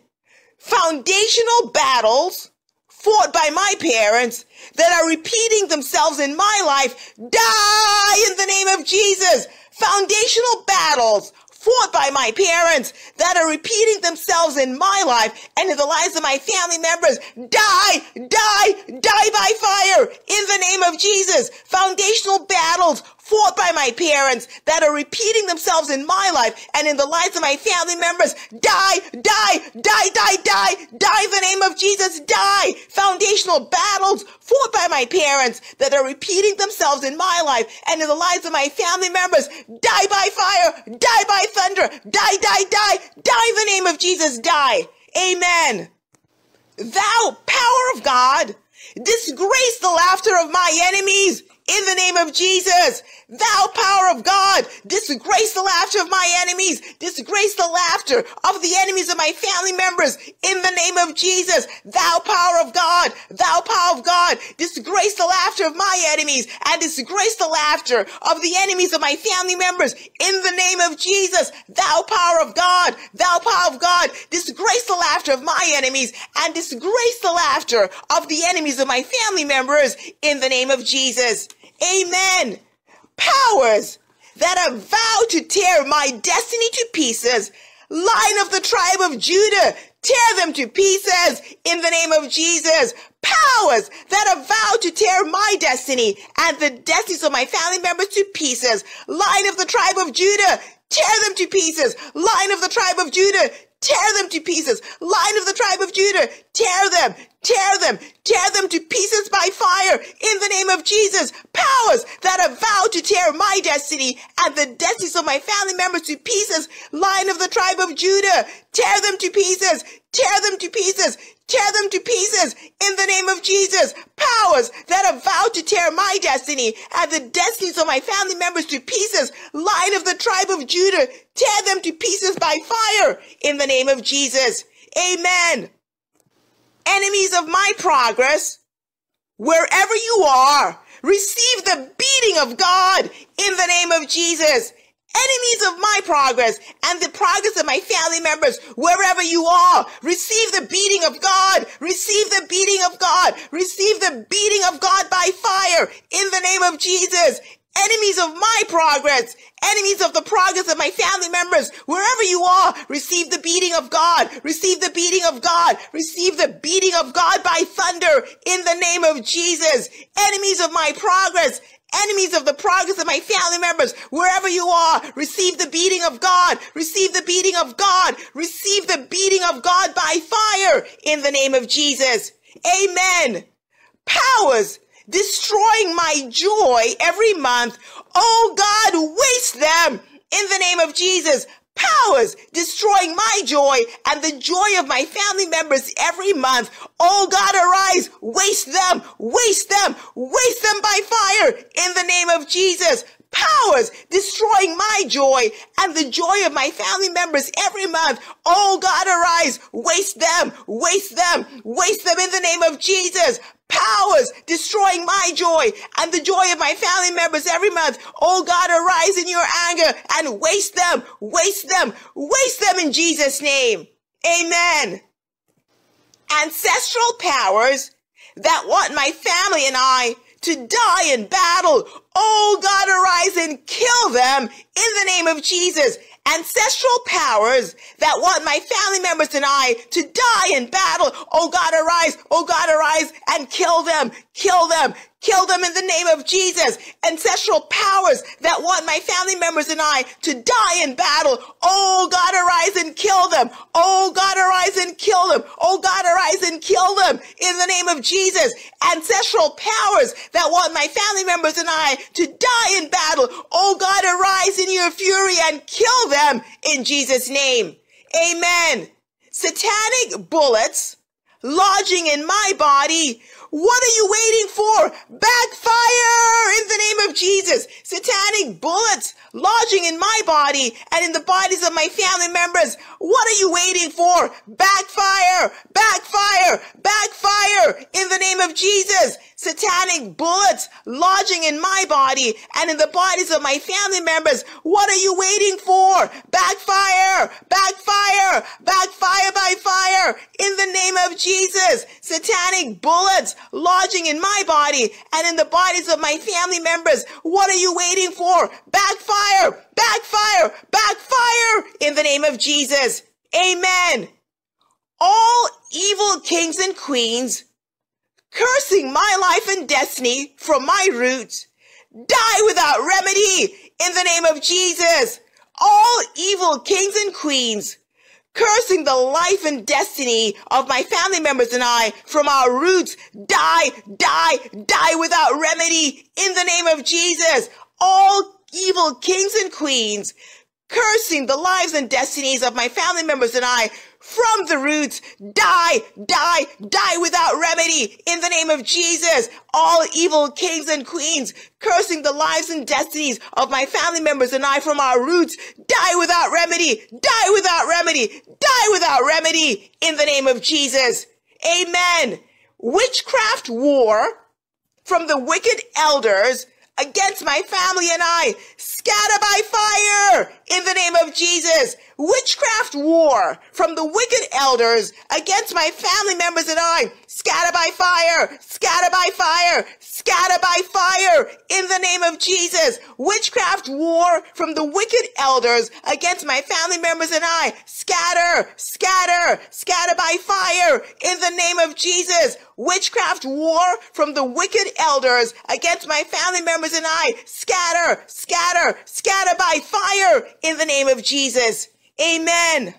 Foundational battles fought by my parents that are repeating themselves in my life die in the name of Jesus. Foundational battles fought by my parents that are repeating themselves in my life and in the lives of my family members die, die, die by fire in the name of Jesus. Foundational battles fought by my parents that are repeating themselves in my life and in the lives of my family members. Die, die, die, die, die, die in the name of Jesus, die. Foundational battles fought by my parents that are repeating themselves in my life and in the lives of my family members. Die by fire, die by thunder, die, die, die, die in the name of Jesus, die. Amen. Thou power of God, disgrace the laughter of my enemies in the name of Jesus. Thou power of God, disgrace the laughter of my enemies, disgrace the laughter of the enemies of my family members in the name of Jesus. Thou power of God, thou power of God, disgrace the laughter of my enemies and disgrace the laughter of the enemies of my family members in the name of Jesus. Thou power of God, thou power of God, disgrace the laughter of my enemies and disgrace the laughter of the enemies of my family members in the name of Jesus. Amen. Powers that have vowed to tear my destiny to pieces, lion of the tribe of Judah, tear them to pieces in the name of Jesus. Powers that have vowed to tear my destiny and the destinies of my family members to pieces, lion of the tribe of Judah, tear them to pieces, lion of the tribe of Judah, tear them to pieces. Lion of the tribe of Judah, tear them, tear them, tear them to pieces by fire in the name of Jesus. Powers that have vowed to tear my destiny and the destinies of my family members to pieces. Lion of the tribe of Judah, tear them to pieces, tear them to pieces, tear them to pieces in the name of Jesus. Powers that have vowed to tear my destiny and the destinies of my family members to pieces. Lion of the tribe of Judah, tear them to pieces by fire in the name of Jesus. Amen. Enemies of my progress, wherever you are, receive the beating of God in the name of Jesus. Enemies of my progress and the progress of my family members, wherever you are, receive the beating of God, receive the beating of God, receive the beating of God by fire in the name of Jesus. Enemies of my progress, enemies of the progress of my family members, wherever you are, receive the beating of God, receive the beating of God, receive the beating of God by thunder in the name of Jesus. Enemies of my progress, enemies of the progress of my family members, wherever you are, receive the beating of God, receive the beating of God, receive the beating of God by fire in the name of Jesus. Amen. Powers destroying my joy every month. Oh God, waste them in the name of Jesus powers destroying my joy and the joy of my family members every month. Oh God, arise, waste them, waste them, waste them by fire in the name of Jesus. Powers destroying my joy and the joy of my family members every month. Oh God, arise, waste them, waste them, waste them in the name of Jesus powers destroying my joy and the joy of my family members every month. Oh God, arise in your anger and waste them, waste them, waste them in Jesus' name. Amen. Ancestral powers that want my family and I to die in battle. Oh God, arise and kill them in the name of Jesus ancestral powers that want my family members and I to die in battle. Oh God, arise. Oh God, arise and kill them. Kill them. Kill them in the name of Jesus. Ancestral powers that want my family members and I to die in battle. Oh God, arise and kill them. Oh God, arise and kill them. Oh God, arise and kill them in the name of Jesus. Ancestral powers that want my family members and I to die in battle. Oh God, arise in your fury and kill them in Jesus' name. Amen. Satanic bullets lodging in my body what are you waiting for? Backfire in the name of Jesus. Satanic bullets lodging in my body and in the bodies of my family members. What are you waiting for? Backfire, backfire, backfire in the name of Jesus. Satanic bullets lodging in my body and in the bodies of my family members. What are you waiting for? Backfire, backfire, backfire by fire in the name of Jesus. Satanic bullets lodging in my body and in the bodies of my family members. What are you waiting for? Backfire, backfire, backfire in the name of Jesus. Amen. All evil kings and queens cursing my life and destiny from my roots, die without remedy in the name of Jesus. All evil kings and queens, cursing the life and destiny of my family members and I from our roots, die, die, die without remedy in the name of Jesus. All evil kings and queens, cursing the lives and destinies of my family members and I from the roots. Die, die, die without remedy in the name of Jesus. All evil kings and queens cursing the lives and destinies of my family members and I from our roots. Die without remedy, die without remedy, die without remedy in the name of Jesus. Amen. Witchcraft war from the wicked elders against my family and I. Scatter by fire in the name of Jesus. Witchcraft war from the wicked elders against my family members and I. Scatter by fire, scatter by fire, scatter by fire in the name of Jesus. Witchcraft war from the wicked elders against my family members and I. Scatter, scatter, scatter by fire in the name of Jesus. Witchcraft war from the wicked elders against my family members and I. Scatter, scatter, scatter by fire in the name of Jesus. Amen.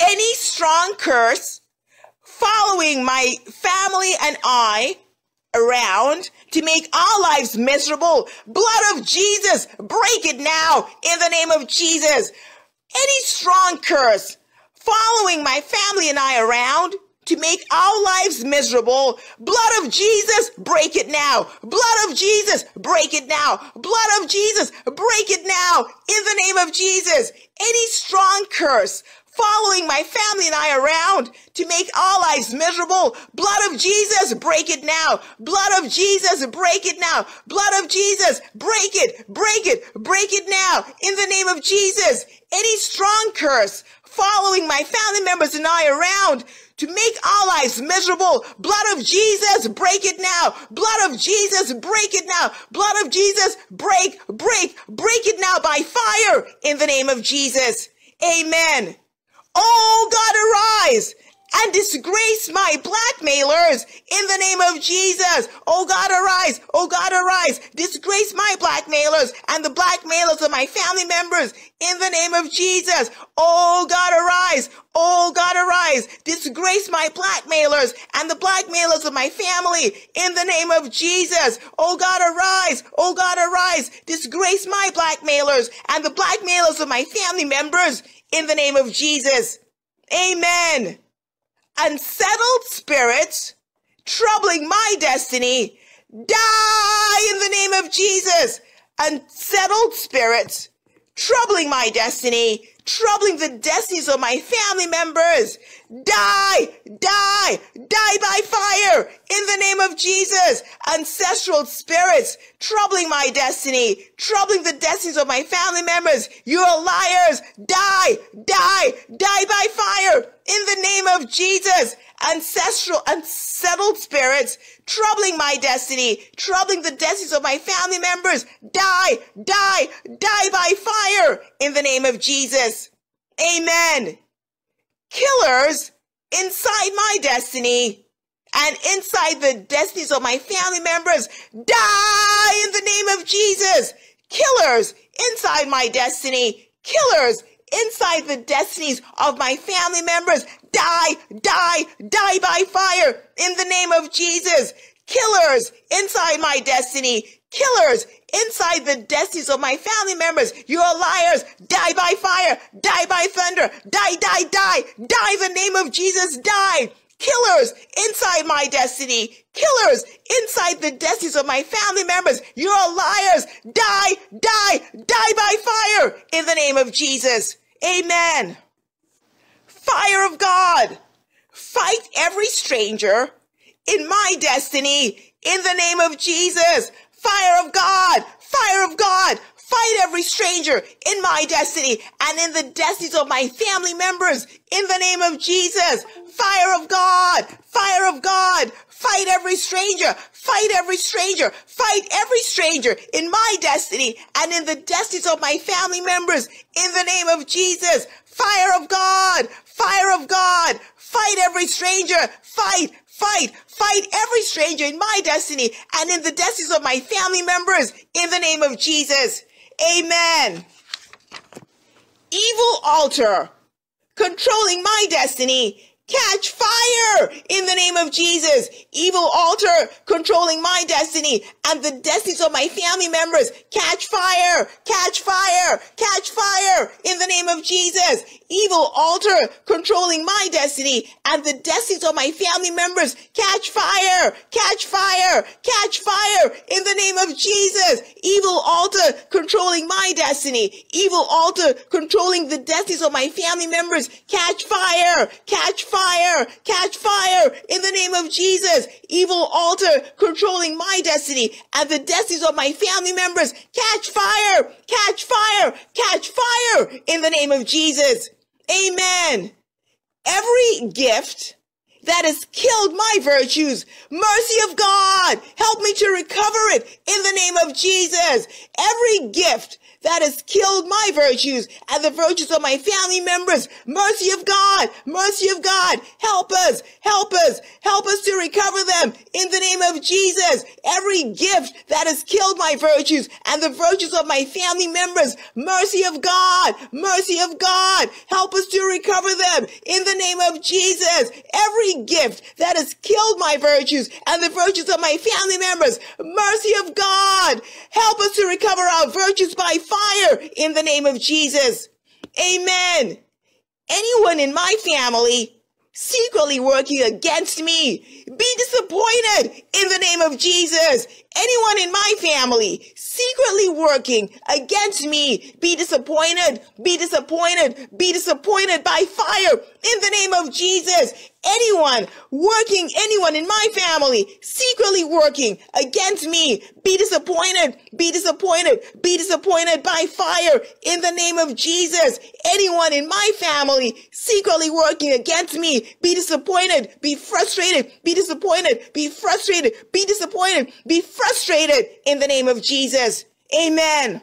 Any strong curse following my family and I around to make our lives miserable. Blood of Jesus, break it now in the name of Jesus. Any strong curse following my family and I around to make our lives miserable. Blood of Jesus, break it now. Blood of Jesus, break it now. Blood of Jesus, break it now in the name of Jesus. Any strong curse following my family and I around to make our lives miserable. Blood of Jesus, break it now. Blood of Jesus, break it now. Blood of Jesus, break it, break it, break it now. In the name of Jesus, any strong curse following my family members and I around to make our lives miserable. Blood of Jesus, break it now. Blood of Jesus, break it now. Blood of Jesus, break, break, break it now by fire in the name of Jesus. Amen. Oh God, arise and disgrace my blackmailers in the name of Jesus. Oh God, arise. Oh God, arise. Disgrace my blackmailers and the blackmailers of my family members in the name of Jesus. Oh God, arise. Oh God, arise. Disgrace my blackmailers and the blackmailers of my family in the name of Jesus. Oh God, arise. Oh God, arise. Disgrace my blackmailers and the blackmailers of my family members in the name of Jesus. Amen unsettled spirits troubling my destiny, die in the name of Jesus. Unsettled spirits troubling my destiny, troubling the destinies of my family members. Die, die, die by fire in the name of Jesus. Ancestral spirits troubling my destiny, troubling the destinies of my family members. You are liars. Die, die, die by fire in the name of Jesus. Ancestral, unsettled spirits troubling my destiny, troubling the destinies of my family members. Die, die, die by fire in the name of Jesus. Amen. Killers inside my destiny and inside the destinies of my family members. Die in the name of Jesus. Killers inside my destiny. Killers inside the destinies of my family members. Die, die, die by fire in the name of Jesus. Killers inside my destiny. Killers inside the destinies of my family members. You are liars. Die by fire. Die by thunder. Die, die, die. Die in the name of Jesus. Die. Killers inside my destiny. Killers inside the destinies of my family members. You are liars. Die, die, die by fire in the name of Jesus. Amen. Fire of God. Fight every stranger in my destiny in the name of Jesus. Fire of God. Fire of God. Fight every stranger in my destiny and in the destinies of my family members in the name of Jesus. Fire of God. Fire of God. Fight every stranger. Fight every stranger. Fight every stranger in my destiny and in the destinies of my family members in the name of Jesus. Fire of God. Fire of God. Fight every stranger. Fight, fight, fight every stranger in my destiny and in the destinies of my family members in the name of Jesus. Amen. Evil altar controlling my destiny catch fire in the name of Jesus. Evil altar controlling my destiny and the destinies of my family members catch fire, catch fire, catch fire in the name of Jesus. Evil altar controlling my destiny and the destinies of my family members catch fire, catch fire, catch fire in the name of Jesus. Evil altar controlling my destiny, evil altar controlling the destinies of my family members catch fire, catch fire, catch fire in the name of Jesus. Evil altar controlling my destiny and the destinies of my family members catch fire, catch fire, catch fire in the name of Jesus. Amen. Every gift that has killed my virtues, mercy of God, help me to recover it in the name of Jesus. Every gift that has killed my virtues and the virtues of my family members. Mercy of God, mercy of God, help us, help us, help us to recover them in the name of Jesus. Every gift that has killed my virtues and the virtues of my family members. Mercy of God, mercy of God, help us to recover them in the name of Jesus. Every gift that has killed my virtues and the virtues of my family members. Mercy of God, help us to recover our virtues by fire in the name of Jesus. Amen. Anyone in my family secretly working against me, be disappointed in the name of Jesus. Anyone in my family secretly working against me, be disappointed, be disappointed, be disappointed by fire in the name of Jesus. Anyone working, anyone in my family secretly working against me, be disappointed, be disappointed, be disappointed by fire in the name of Jesus. Anyone in my family secretly working against me, be disappointed, be frustrated, be disappointed, be frustrated, be disappointed, be frustrated in the name of Jesus. Amen.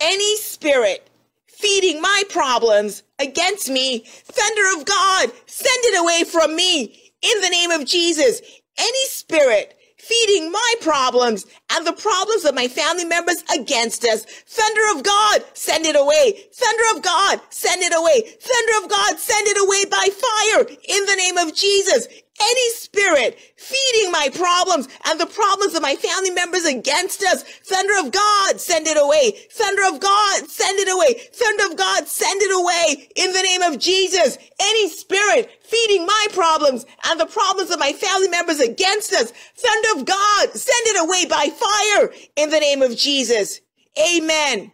Any spirit feeding my problems against me, thunder of God, send it away from me in the name of Jesus. Any spirit feeding my problems and the problems of my family members against us. Thunder of God, send it away. Thunder of God, send it away. Thunder of God, send it away by fire in the name of Jesus any spirit feeding my problems and the problems of my family members against us. Thunder of God, send it away. Thunder of God, send it away. Thunder of God, send it away in the name of Jesus. Any spirit feeding my problems and the problems of my family members against us. Thunder of God, send it away by fire in the name of Jesus. Amen.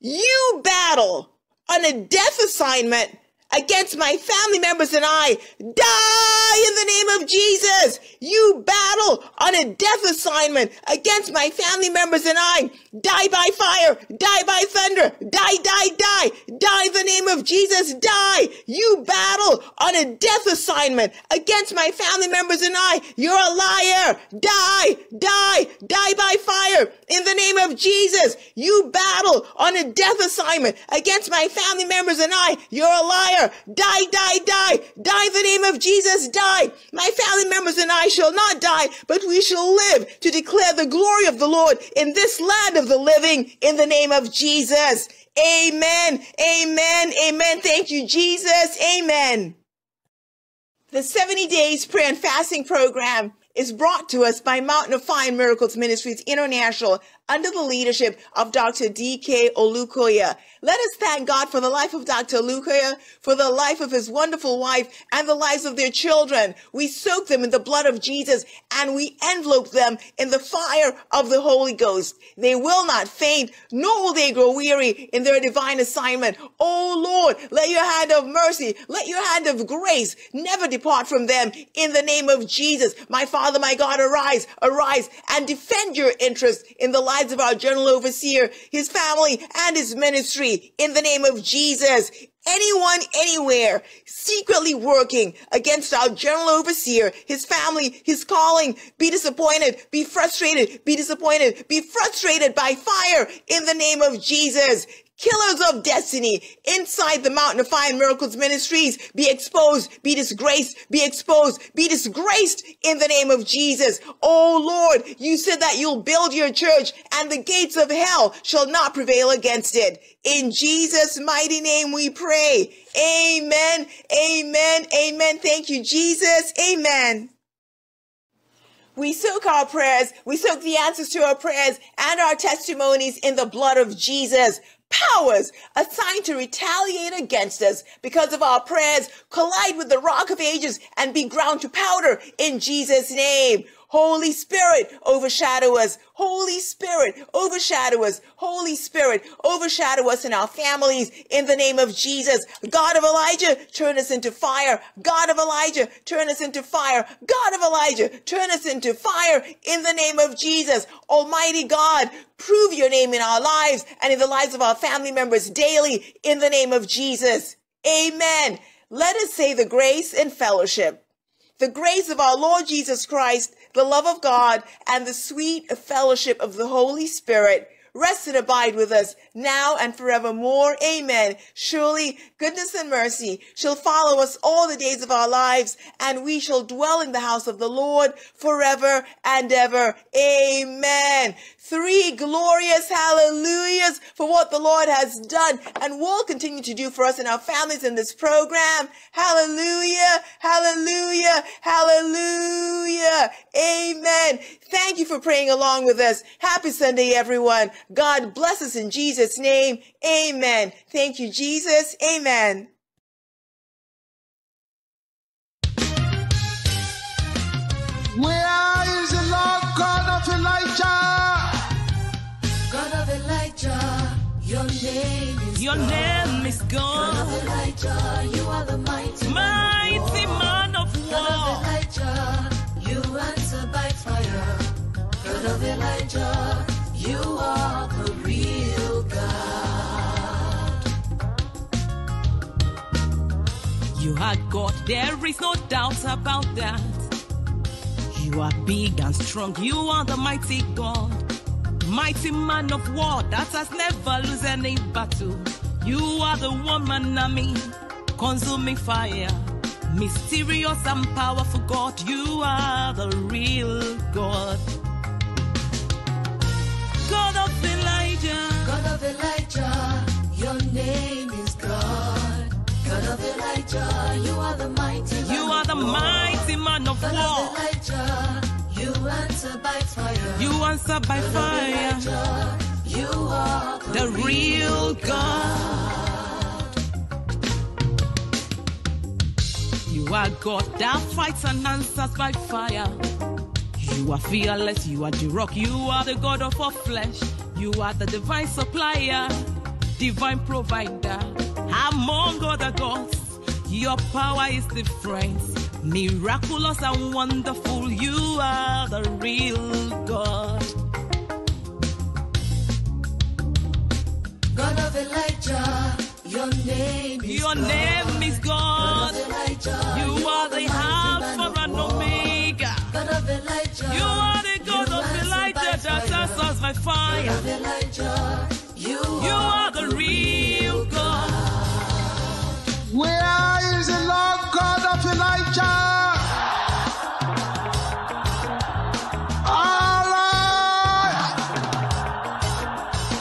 You battle on a death assignment against my family members and I. Die in the name of Jesus. You battle on a death assignment against my family members and I. Die by fire. Die by thunder. Die, die, die. Die in the name of Jesus. Die. You battle on a death assignment against my family members and I. You're a liar. Die, die, die by fire in the name of Jesus. You battle on a death assignment against my family members and I. You're a liar. Die, die, die. Die in the name of Jesus. Die. My family members and I shall not die, but we shall live to declare the glory of the Lord in this land of the living in the name of Jesus. Amen. Amen. Amen. Thank you, Jesus. Amen. The 70 days prayer and fasting program is brought to us by Mountain of Fire Miracles Ministries International under the leadership of Dr. D.K. Olukoya. Let us thank God for the life of Dr. Olukoya, for the life of his wonderful wife, and the lives of their children. We soak them in the blood of Jesus and we envelope them in the fire of the Holy Ghost. They will not faint, nor will they grow weary in their divine assignment. Oh Lord, let your hand of mercy, let your hand of grace never depart from them in the name of Jesus. My Father, my God, arise, arise and defend your interest in the lives of our general overseer, his family, and his ministry in the name of Jesus. Anyone, anywhere, secretly working against our general overseer, his family, his calling, be disappointed, be frustrated, be disappointed, be frustrated by fire in the name of Jesus. Killers of destiny inside the Mountain of Fire and Miracles Ministries be exposed, be disgraced, be exposed, be disgraced in the name of Jesus. Oh Lord, you said that you'll build your church and the gates of hell shall not prevail against it. In Jesus' mighty name we pray. Amen. Amen. Amen. Thank you, Jesus. Amen. We soak our prayers, we soak the answers to our prayers and our testimonies in the blood of Jesus. Powers assigned to retaliate against us because of our prayers collide with the rock of ages and be ground to powder in Jesus' name. Holy Spirit, overshadow us. Holy Spirit, overshadow us. Holy Spirit, overshadow us and our families in the name of Jesus. God of Elijah, turn us into fire. God of Elijah, turn us into fire. God of Elijah, turn us into fire in the name of Jesus. Almighty God, prove your name in our lives and in the lives of our family members daily in the name of Jesus. Amen. Let us say the grace and fellowship. The grace of our Lord Jesus Christ, the love of God, and the sweet fellowship of the Holy Spirit rest and abide with us now and forevermore. Amen. Surely goodness and mercy shall follow us all the days of our lives, and we shall dwell in the house of the Lord forever and ever. Amen. Three glorious hallelujahs for what the Lord has done and will continue to do for us and our families in this program. Hallelujah. Hallelujah. Hallelujah. Amen. Thank you for praying along with us. Happy Sunday, everyone. God bless us in Jesus' name. Amen. Thank you, Jesus. Amen. Where is the Lord God of Elijah? God of Elijah, your name is Your God. name is God God, of Elijah, you are the mighty, mighty man of God of war. Elijah, you answer by fire. God of Elijah, you are You are God, there is no doubt about that. You are big and strong, you are the mighty God. Mighty man of war that has never lose any battle. You are the woman army, consuming fire. Mysterious and powerful God, you are the real God. God of Elijah, God of Elijah, your name is Elijah, you are the mighty man you are the of war. mighty man of God war. of Elijah, you answer by fire. You answer by God fire. Elijah, you are the, the real God. You are God that fights and answers by fire. You are fearless, you are the rock, you are the God of all flesh. You are the divine supplier, divine provider. Among other gods, your power is different. Miraculous and wonderful, you are the real God. God of Elijah, your name is Your God. name is God. God of Elijah, You are the Alpha of and. Omega. God of Elijah, You are the God you of Elijah that fire. answers by God fire. Of Elijah, you, You are the real God. Where is the Lord God of Elijah? All right.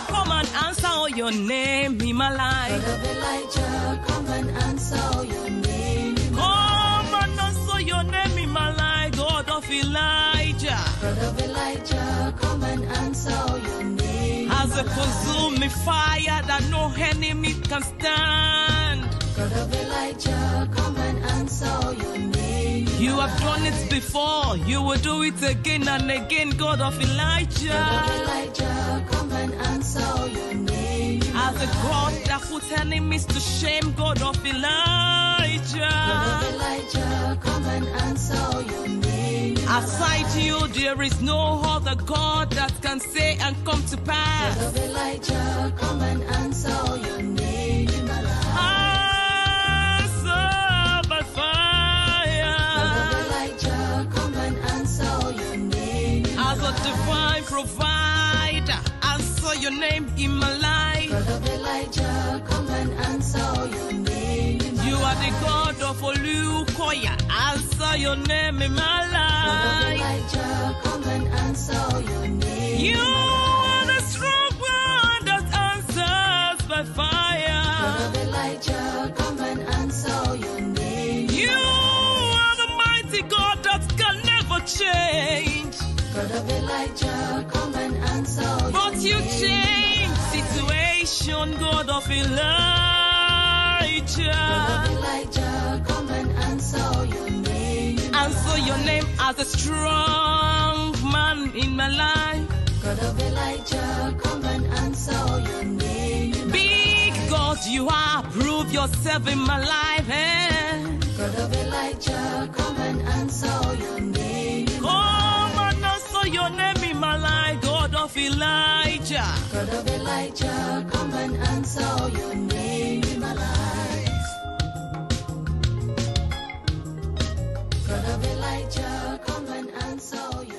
Come and answer all your name in my God of Elijah, come and answer your name. Come and answer your name in my life, God of Elijah. God of Elijah, come and answer your name. As a consuming fire that no enemy can stand. God of Elijah, come and answer your name. You have done it before, you will do it again and again, God of Elijah. God of Elijah. Come and answer your name. As a God that put enemies to shame, God of Elijah. God of. Elijah, come and answer your name. Aside you, there is no other God that can say and come to pass. of Elijah, come and answer your name in my life. Answer by God of. Elijah, come and answer your name in my As a divine provider, answer your name in my life. Olukoya, answer your name in my life. Elijah, come and answer your name. You are the strong one that answers by fire. Elijah, come and answer your name. You are the mighty God that can never change. God of Elijah, come and answer your But you change situation, God of God Elijah. come and answer your name. Answer your name as a strong man in my life. God of Elijah, come and answer your name. Big God, you are. Prove yourself in my life. Eh? God of Elijah, come and answer your name. Come and answer your name in my life, of Elijah. God of Elijah, come and answer your name in my life. God of Elijah, come and answer your